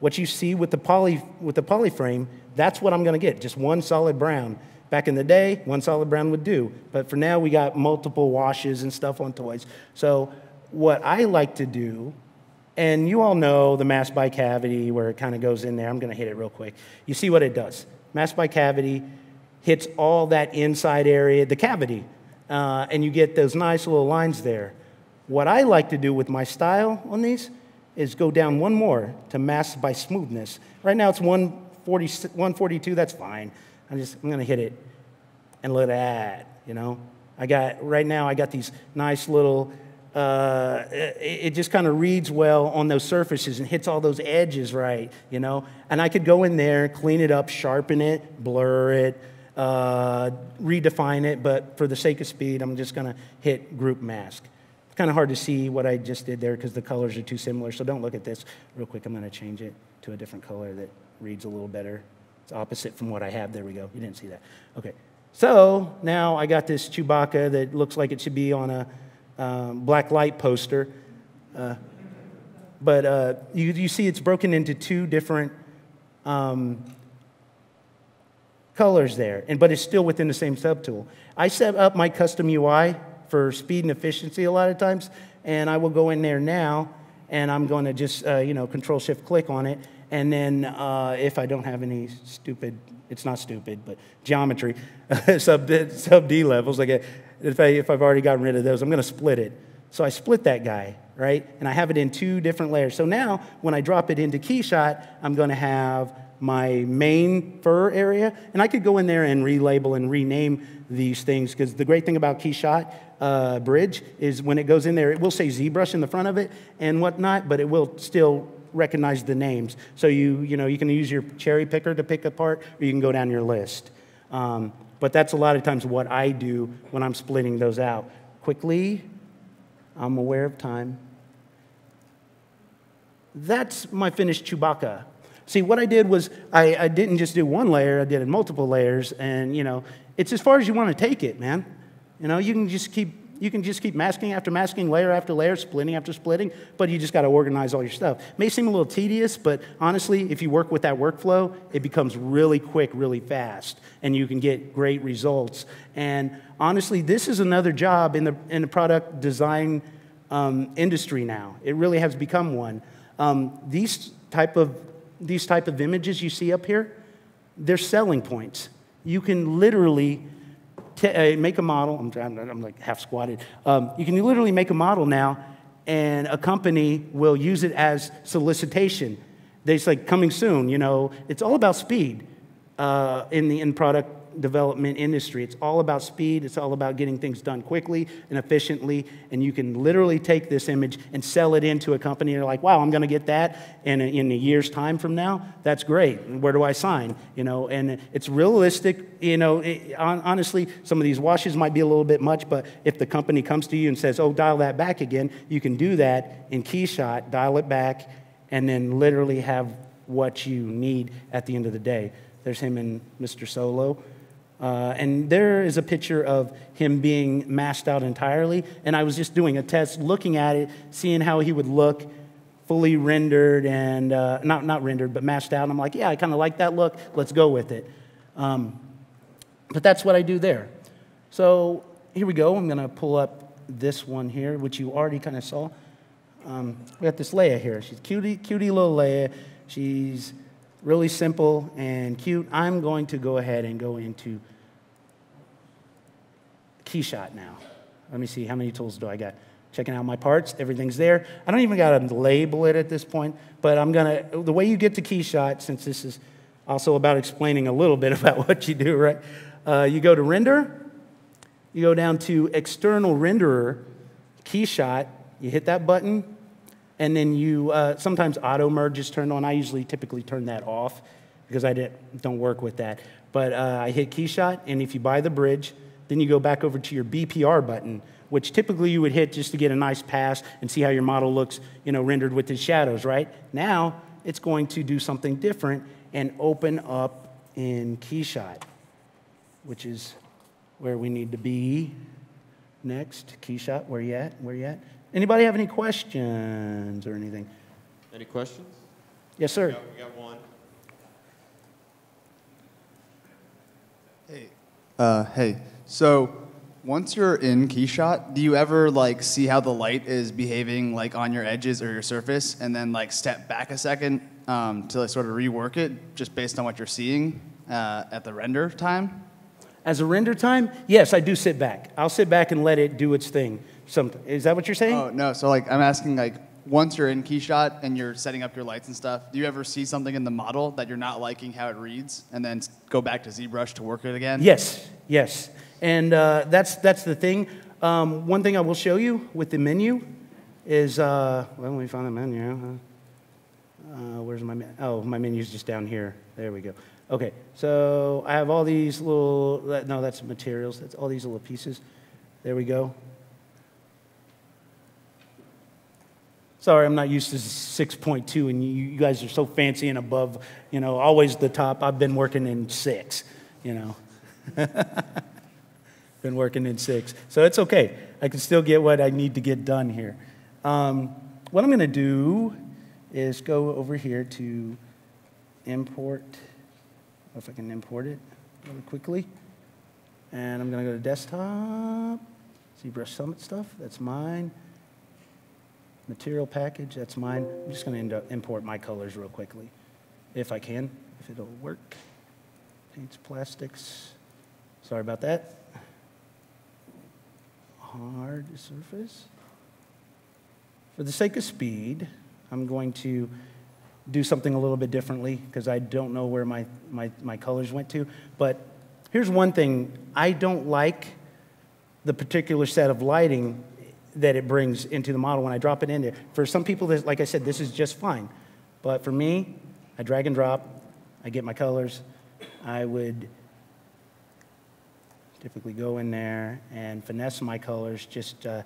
what you see with the poly, with the poly frame, that's what I'm going to get, just one solid brown. Back in the day, one solid brown would do. But for now, we got multiple washes and stuff on toys. So what I like to do, and you all know the mask by cavity where it kind of goes in there. I'm going to hit it real quick. You see what it does. Mask by cavity hits all that inside area, the cavity, uh, and you get those nice little lines there. What I like to do with my style on these is go down one more to mask by smoothness. Right now it's 140, 142, that's fine. I'm just, I'm gonna hit it and look at that, you know? I got, right now I got these nice little, uh, it, it just kind of reads well on those surfaces and hits all those edges right, you know? And I could go in there, clean it up, sharpen it, blur it, uh, redefine it, but for the sake of speed, I'm just gonna hit group mask It's kind of hard to see what I just did there because the colors are too similar. So don't look at this real quick. I'm going to change it to a different color that reads a little better. It's opposite from what I have. There we go. You didn't see that. Okay. So now I got this Chewbacca that looks like it should be on a um, black light poster. Uh, but uh, you, you see it's broken into two different um, colors there, and, but it's still within the same subtool. I set up my custom UI for speed and efficiency a lot of times. And I will go in there now and I'm going to just, uh, you know, control shift click on it. And then uh, if I don't have any stupid, it's not stupid, but geometry, sub, sub D levels, like if, I, if I've already gotten rid of those, I'm going to split it. So I split that guy, right? And I have it in two different layers. So now when I drop it into Keyshot, I'm going to have my main fur area. And I could go in there and relabel and rename these things because the great thing about Keyshot uh, Bridge is when it goes in there, it will say ZBrush in the front of it and whatnot, but it will still recognize the names. So you, you, know, you can use your cherry picker to pick apart or you can go down your list. Um, but that's a lot of times what I do when I'm splitting those out. Quickly, I'm aware of time. That's my finished Chewbacca. See, what I did was I, I didn't just do one layer, I did it multiple layers, and you know, it's as far as you want to take it, man. You know, you can just keep you can just keep masking after masking, layer after layer, splitting after splitting, but you just got to organize all your stuff. It May seem a little tedious, but honestly, if you work with that workflow, it becomes really quick, really fast, and you can get great results. And honestly, this is another job in the, in the product design um, industry now. It really has become one. Um, these, type of, these type of images you see up here, they're selling points. You can literally uh, make a model. I'm, trying, I'm like half squatted. Um, you can literally make a model now, and a company will use it as solicitation. They say coming soon. You know, it's all about speed uh, in the end product development industry. It's all about speed, it's all about getting things done quickly and efficiently. And you can literally take this image and sell it into a company. You're like, wow, I'm going to get that in a, in a year's time from now. That's great. Where do I sign? You know, and it's realistic. You know, it, honestly, some of these washes might be a little bit much, but if the company comes to you and says, oh, dial that back again, you can do that in Keyshot, dial it back, and then literally have what you need at the end of the day. There's him and Mr. Solo. Uh, and there is a picture of him being mashed out entirely. And I was just doing a test, looking at it, seeing how he would look fully rendered and uh, not, not rendered, but mashed out. And I'm like, yeah, I kind of like that look. Let's go with it. Um, but that's what I do there. So here we go. I'm going to pull up this one here, which you already kind of saw. Um, we got this Leia here. She's cutie, cutie little Leia. She's really simple and cute. I'm going to go ahead and go into Keyshot now. Let me see, how many tools do I got? Checking out my parts, everything's there. I don't even got to label it at this point, but I'm gonna, the way you get to Keyshot, since this is also about explaining a little bit about what you do, right? Uh, you go to render, you go down to external renderer, Keyshot, you hit that button, and then you, uh, sometimes auto merge is turned on. I usually typically turn that off because I don't work with that. But uh, I hit Keyshot, and if you buy the bridge, then you go back over to your BPR button, which typically you would hit just to get a nice pass and see how your model looks, you know, rendered with the shadows, right? Now it's going to do something different and open up in Keyshot, which is where we need to be. Next, Keyshot, where you at? Where you at? Anybody have any questions or anything? Any questions? Yes, sir. We got, we got one. Hey. Uh, hey. So once you're in Keyshot, do you ever like see how the light is behaving like on your edges or your surface, and then like step back a second um, to like, sort of rework it just based on what you're seeing uh, at the render time? As a render time, yes, I do sit back. I'll sit back and let it do its thing. Some, is that what you're saying? Oh no. So like I'm asking like once you're in Keyshot and you're setting up your lights and stuff, do you ever see something in the model that you're not liking how it reads, and then go back to ZBrush to work it again? Yes, yes. And uh, that's, that's the thing. Um, one thing I will show you with the menu is, uh, well, let me find the menu. Uh, where's my menu? Oh, my menu's just down here. There we go. Okay, so I have all these little, no, that's materials. That's all these little pieces. There we go. Sorry, I'm not used to 6.2, and you guys are so fancy and above, you know, always the top. I've been working in six, you know. been working in six. So it's okay. I can still get what I need to get done here. Um, what I'm going to do is go over here to import, if I can import it really quickly. And I'm going to go to desktop, ZBrush Summit stuff, that's mine. Material package, that's mine. I'm just going to import my colors real quickly, if I can, if it'll work. Paints, plastics. Sorry about that. Hard surface. For the sake of speed, I'm going to do something a little bit differently because I don't know where my, my, my colors went to. But here's one thing I don't like the particular set of lighting that it brings into the model when I drop it in there. For some people, like I said, this is just fine. But for me, I drag and drop, I get my colors. I would typically go in there and finesse my colors, just uh,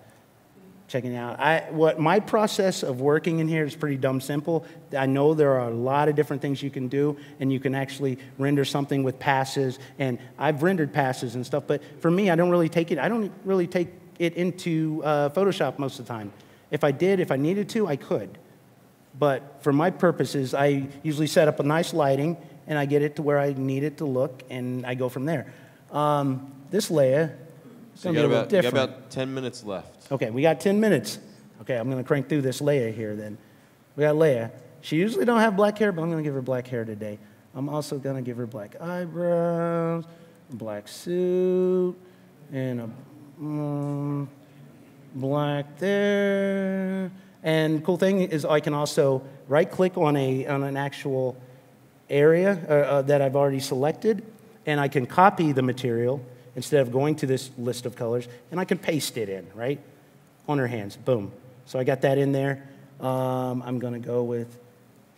checking out. I, what my process of working in here is pretty dumb simple. I know there are a lot of different things you can do, and you can actually render something with passes. And I've rendered passes and stuff, but for me, I don't really take it. I don't really take it into uh, Photoshop most of the time. If I did, if I needed to, I could. But for my purposes, I usually set up a nice lighting and I get it to where I need it to look and I go from there. Um, this layer is So going to be got, a about, little you got about 10 minutes left. Okay, we got 10 minutes. Okay, I'm going to crank through this Leia here then. We got Leia. She usually don't have black hair, but I'm going to give her black hair today. I'm also going to give her black eyebrows, black suit, and a black there. And cool thing is I can also right click on a on an actual area uh, uh, that I've already selected, and I can copy the material instead of going to this list of colors, and I can paste it in, right? On her hands, boom. So I got that in there. Um, I'm gonna go with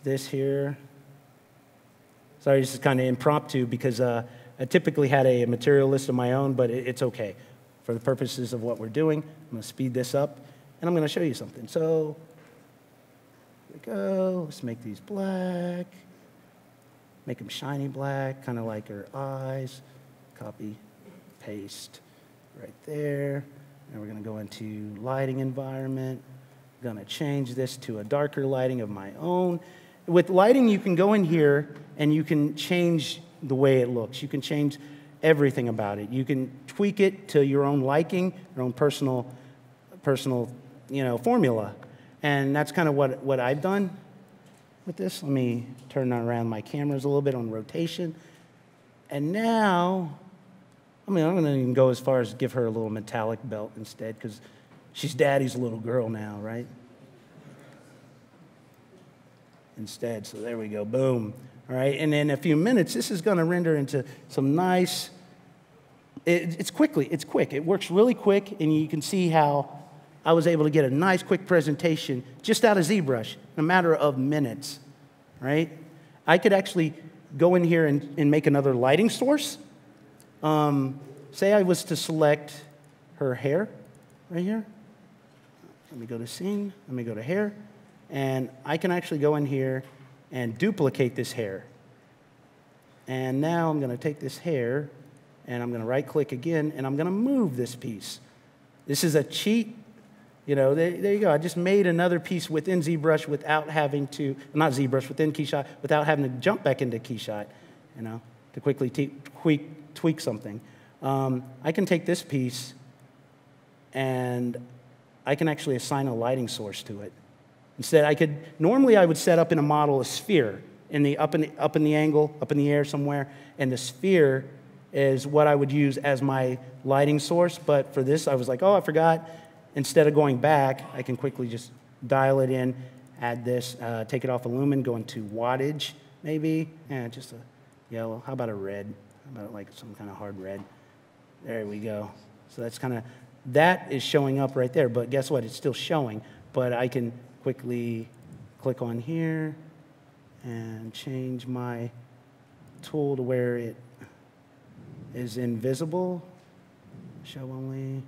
this here. Sorry, this is kind of impromptu because uh, I typically had a material list of my own, but it, it's okay. For the purposes of what we're doing, I'm gonna speed this up, and I'm gonna show you something. So, here we go. Let's make these black. Make them shiny black, kind of like her eyes. Copy, paste right there. And we're going to go into lighting environment. I'm going to change this to a darker lighting of my own. With lighting, you can go in here and you can change the way it looks. You can change everything about it. You can tweak it to your own liking, your own personal, personal, you know, formula. And that's kind of what, what I've done. with this. Let me turn around my cameras a little bit on rotation. And now, I mean, I'm going to even go as far as give her a little metallic belt instead because she's daddy's little girl now, right? Instead, so there we go, boom. All right, and in a few minutes, this is going to render into some nice, it, it's quickly, it's quick. It works really quick, and you can see how I was able to get a nice quick presentation just out of ZBrush in a matter of minutes, right? I could actually go in here and, and make another lighting source. Um, say I was to select her hair right here. Let me go to scene, let me go to hair, and I can actually go in here and duplicate this hair. And now I'm gonna take this hair and I'm gonna right click again and I'm gonna move this piece. This is a cheat you know, there, there, you go. I just made another piece within ZBrush without having to, not ZBrush, within Keyshot, without having to jump back into Keyshot, you know, to quickly tweak, tweak something. Um, I can take this piece and I can actually assign a lighting source to it. Instead, I could, normally I would set up in a model a sphere in the, up, in the, up in the angle, up in the air somewhere, and the sphere is what I would use as my lighting source. But for this, I was like, oh, I forgot Instead of going back, I can quickly just dial it in, add this, uh, take it off a lumen, go into wattage maybe, and just a yellow. How about a red? How about like some kind of hard red? There we go. So that's kind of, that is showing up right there, but guess what? It's still showing, but I can quickly click on here and change my tool to where it is invisible. Show only.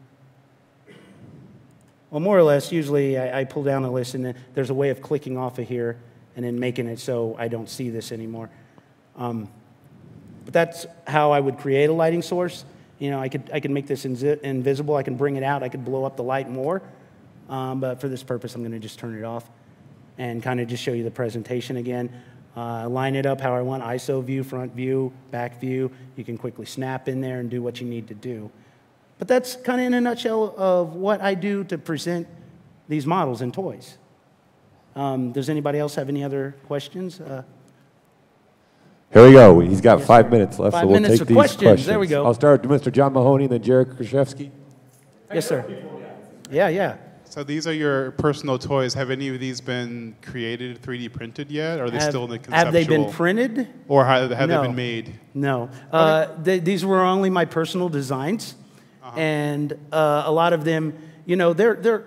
Well, more or less, usually I, I pull down a list and there's a way of clicking off of here and then making it so I don't see this anymore. Um, but that's how I would create a lighting source. You know, I could, I could make this invisible. I can bring it out. I could blow up the light more. Um, but for this purpose, I'm going to just turn it off and kind of just show you the presentation again. Uh, line it up how I want, ISO view, front view, back view. You can quickly snap in there and do what you need to do. But that's kind of in a nutshell of what I do to present these models and toys. Um, does anybody else have any other questions? Uh, Here we go. He's got yes, five sir. minutes left, five so we'll take these questions. questions. There we go. I'll start with Mr. John Mahoney, and then Jared Kraszewski. Yes, sir. Yeah, yeah. So these are your personal toys. Have any of these been created, 3D printed yet? Or are they have, still in the conceptual? Have they been printed? Or have, have no. they been made? No. Uh, they, these were only my personal designs. Uh-huh. And uh, a lot of them, you know, they're, they're,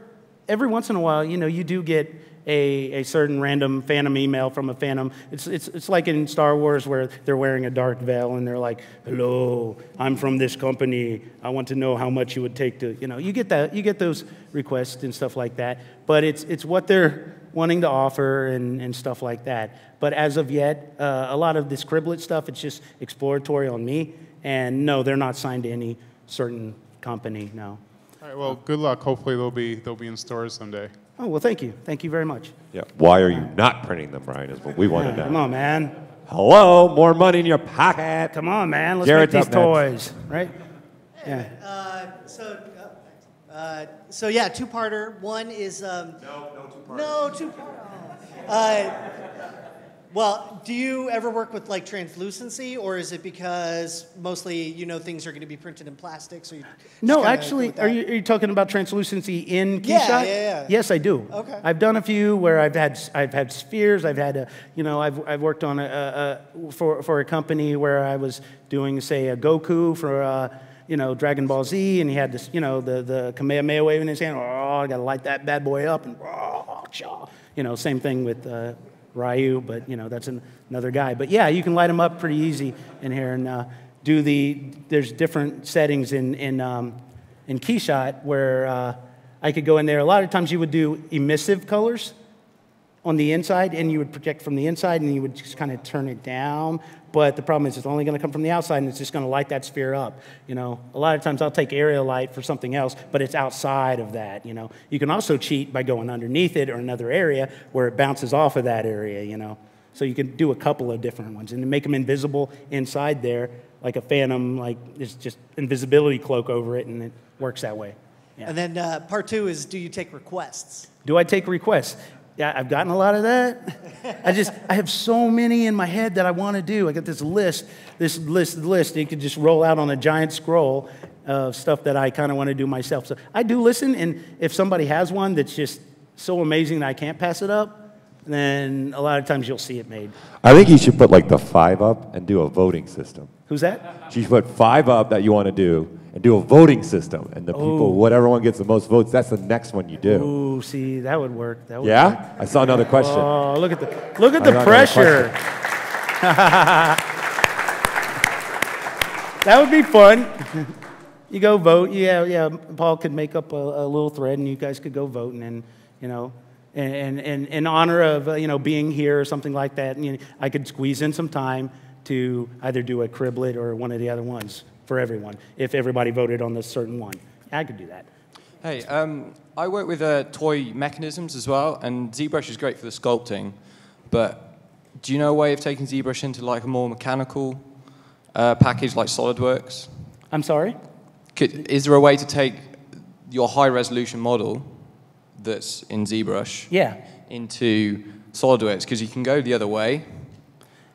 every once in a while, you know, you do get a, a certain random phantom email from a phantom. It's, it's, it's like in Star Wars where they're wearing a dark veil and they're like, hello, I'm from this company. I want to know how much you would take to, you know, you get that, you get those requests and stuff like that. But it's, it's what they're wanting to offer and, and stuff like that. But as of yet, uh, a lot of this criblet stuff, it's just exploratory on me. And no, they're not signed to any certain company, no. All right, well, good luck. Hopefully they'll be, they'll be in stores someday. Oh, well, thank you. Thank you very much. Yeah. Why are you not printing them, Brian, is what we want to know. Come on, man. Hello, more money in your pocket. Come on, man. Let's Jared's make these toys, right? Yeah. Uh, so, uh, uh, so yeah, two-parter. One is um, no, no two-parter. No two-parter. Uh, well, do you ever work with like translucency, or is it because mostly you know things are going to be printed in plastic? So no, actually, are you, are you talking about translucency in Keyshot? Yeah, yeah, yeah. Yes, I do. Okay. I've done a few where I've had I've had spheres. I've had a you know I've I've worked on a, a, a for for a company where I was doing say a Goku for. Uh, you know, Dragon Ball Z, and he had this, you know, the, the Kamehameha wave in his hand. Oh, I got to light that bad boy up. And, oh, you know, same thing with uh, Ryu, but you know that's an, another guy. But yeah, you can light them up pretty easy in here and uh, do the. There's different settings in in um, in Keyshot where uh, I could go in there. A lot of times you would do emissive colors on the inside, and you would project from the inside, and you would just kind of turn it down. But the problem is, it's only going to come from the outside, and it's just going to light that sphere up. You know, a lot of times I'll take area light for something else, but it's outside of that. You know, you can also cheat by going underneath it or another area where it bounces off of that area. You know, so you can do a couple of different ones and make them invisible inside there, like a phantom. Like it's just invisibility cloak over it, and it works that way. Yeah. And then uh, part two is, do you take requests? Do I take requests? Yeah, I've gotten a lot of that. I just, I have so many in my head that I want to do. I got this list, this list, list. You could just roll out on a giant scroll of stuff that I kind of want to do myself. So I do listen, and if somebody has one that's just so amazing that I can't pass it up, then a lot of times you'll see it made. I think you should put like the five up and do a voting system. Who's that? You should put five up that you want to do and do a voting system. And the people, whatever one gets the most votes, that's the next one you do. Ooh, see, that would work. That would work. Yeah? I saw another question. Oh, look at the look at I the pressure. that would be fun. you go vote. Yeah, yeah. Paul could make up a, a little thread, and you guys could go vote, and then you know, and and, and in honor of uh, you know being here or something like that, and you know, I could squeeze in some time to either do a criblet or one of the other ones for everyone. If everybody voted on this certain one, I could do that. Hey, um, I work with uh, toy mechanisms as well, and ZBrush is great for the sculpting. But do you know a way of taking ZBrush into like a more mechanical uh, package like SolidWorks? I'm sorry. Could, is there a way to take your high resolution model that's in ZBrush Yeah, into SolidWorks? Because you can go the other way.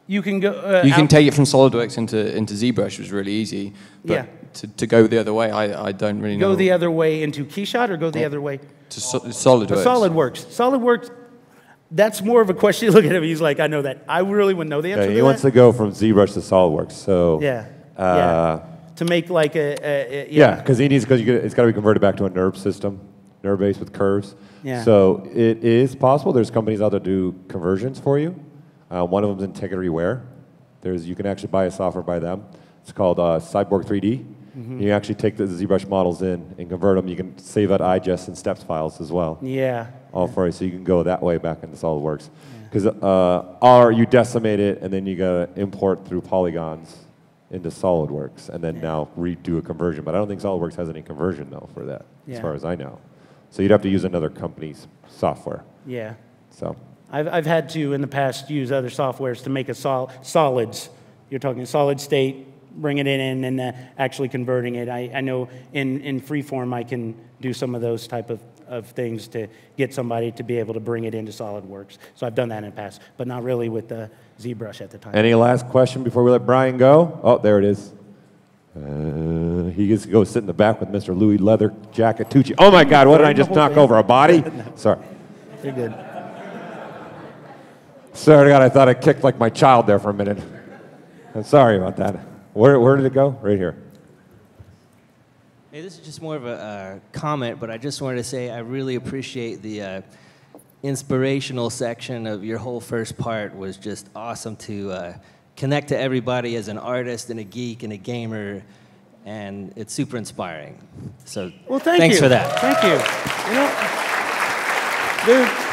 You can go. Uh, You can take it from SolidWorks into, into ZBrush, was really easy. But Yeah. to, to go the other way, I, I don't really know. go the other way into Keyshot or go the other way? to so, SolidWorks. The SolidWorks. SolidWorks. That's more of a question. You look at him. He's like, I know that. I really wouldn't know the answer Yeah, to he that. wants to go from ZBrush to SolidWorks. So yeah. uh, yeah. To make like a, a, a yeah, because he needs because it's got to be converted back to a NURB system, NURB based with curves. Yeah. So it is possible. There's companies out there do conversions for you. Uh, one of them is IntegrityWare. There's you can actually buy a software by them. It's called uh, Cyborg 3D. Mm-hmm. You actually take the ZBrush models in and convert them. You can save out IGES and steps files as well. Yeah. all for you, so you can go that way back into SolidWorks. Because uh, or you decimate it, and then you gotta import through polygons into SolidWorks, and then now redo a conversion. But I don't think SolidWorks has any conversion though for that, Yeah. as far as I know. So you'd have to use another company's software. Yeah. So I've, I've had to in the past use other softwares to make a sol- solids. You're talking solid state, bringing it in and uh, actually converting it. I, I know in, in freeform I can do some of those type of, of things to get somebody to be able to bring it into SolidWorks. So I've done that in the past, but not really with the ZBrush at the time. any last question before we let Brian go? Oh, there it is. Uh, he gets to go sit in the back with Mr. Louis Leather Jacket Tucci. Oh my God! What did I just knock over? A body? Sorry. You're good. Sorry, God, I thought I kicked like my child there for a minute. I'm sorry about that. Where, where did it go? Right here. Hey, this is just more of a uh, comment, but I just wanted to say I really appreciate the uh, inspirational section of your whole first part. Was just awesome to uh, connect to everybody as an artist and a geek and a gamer, and it's super inspiring. So, Well, thank thanks you. for that. Thank you. You know, dude,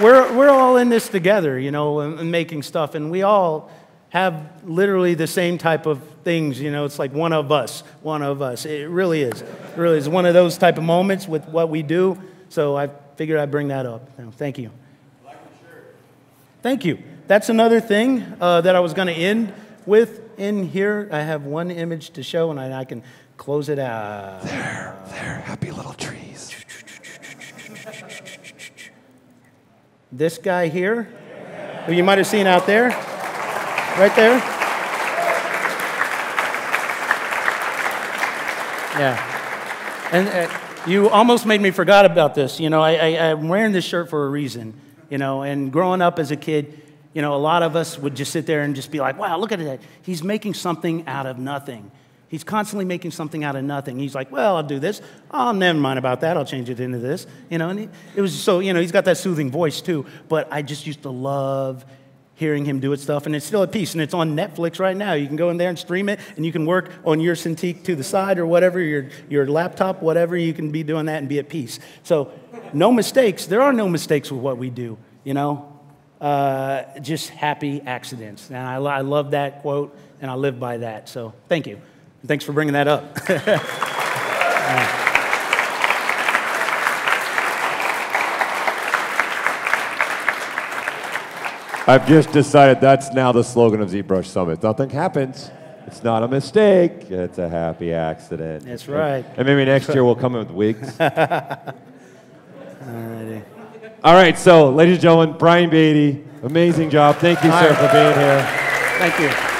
we're, we're all in this together, you know, and, and making stuff, and we all have literally the same type of things, you know, it's like one of us, one of us. It really is. It really is one of those type of moments with what we do, so I figured I'd bring that up. Thank you. Thank you. That's another thing uh, that I was going to end with in here. I have one image to show, and I, I can close it out. There, there, happy little trees. This guy here, who you might have seen out there, right there. Yeah. And uh, you almost made me forgot about this. You know, I, I, I'm wearing this shirt for a reason, you know, and growing up as a kid, you know, a lot of us would just sit there and just be like, wow, look at that. He's making something out of nothing. He's constantly making something out of nothing. He's like, well, I'll do this. Oh, never mind about that. I'll change it into this. You know, and he, it was so, you know, he's got that soothing voice too. But I just used to love hearing him do it stuff. And it's still at peace. And it's on Netflix right now. You can go in there and stream it, and you can work on your Cintiq to the side or whatever, your, your laptop, whatever. You can be doing that and be at peace. So, no mistakes. There are no mistakes with what we do, you know? Uh, just happy accidents. And I, I love that quote, and I live by that. So, thank you. Thanks for bringing that up. I've just decided that's now the slogan of ZBrush Summit. Nothing happens. It's not a mistake. It's a happy accident. That's right. And maybe next year we'll come in with wigs. All right, so ladies and gentlemen, Brian Baity, amazing job. Thank you, sir, right. for being here. Thank you.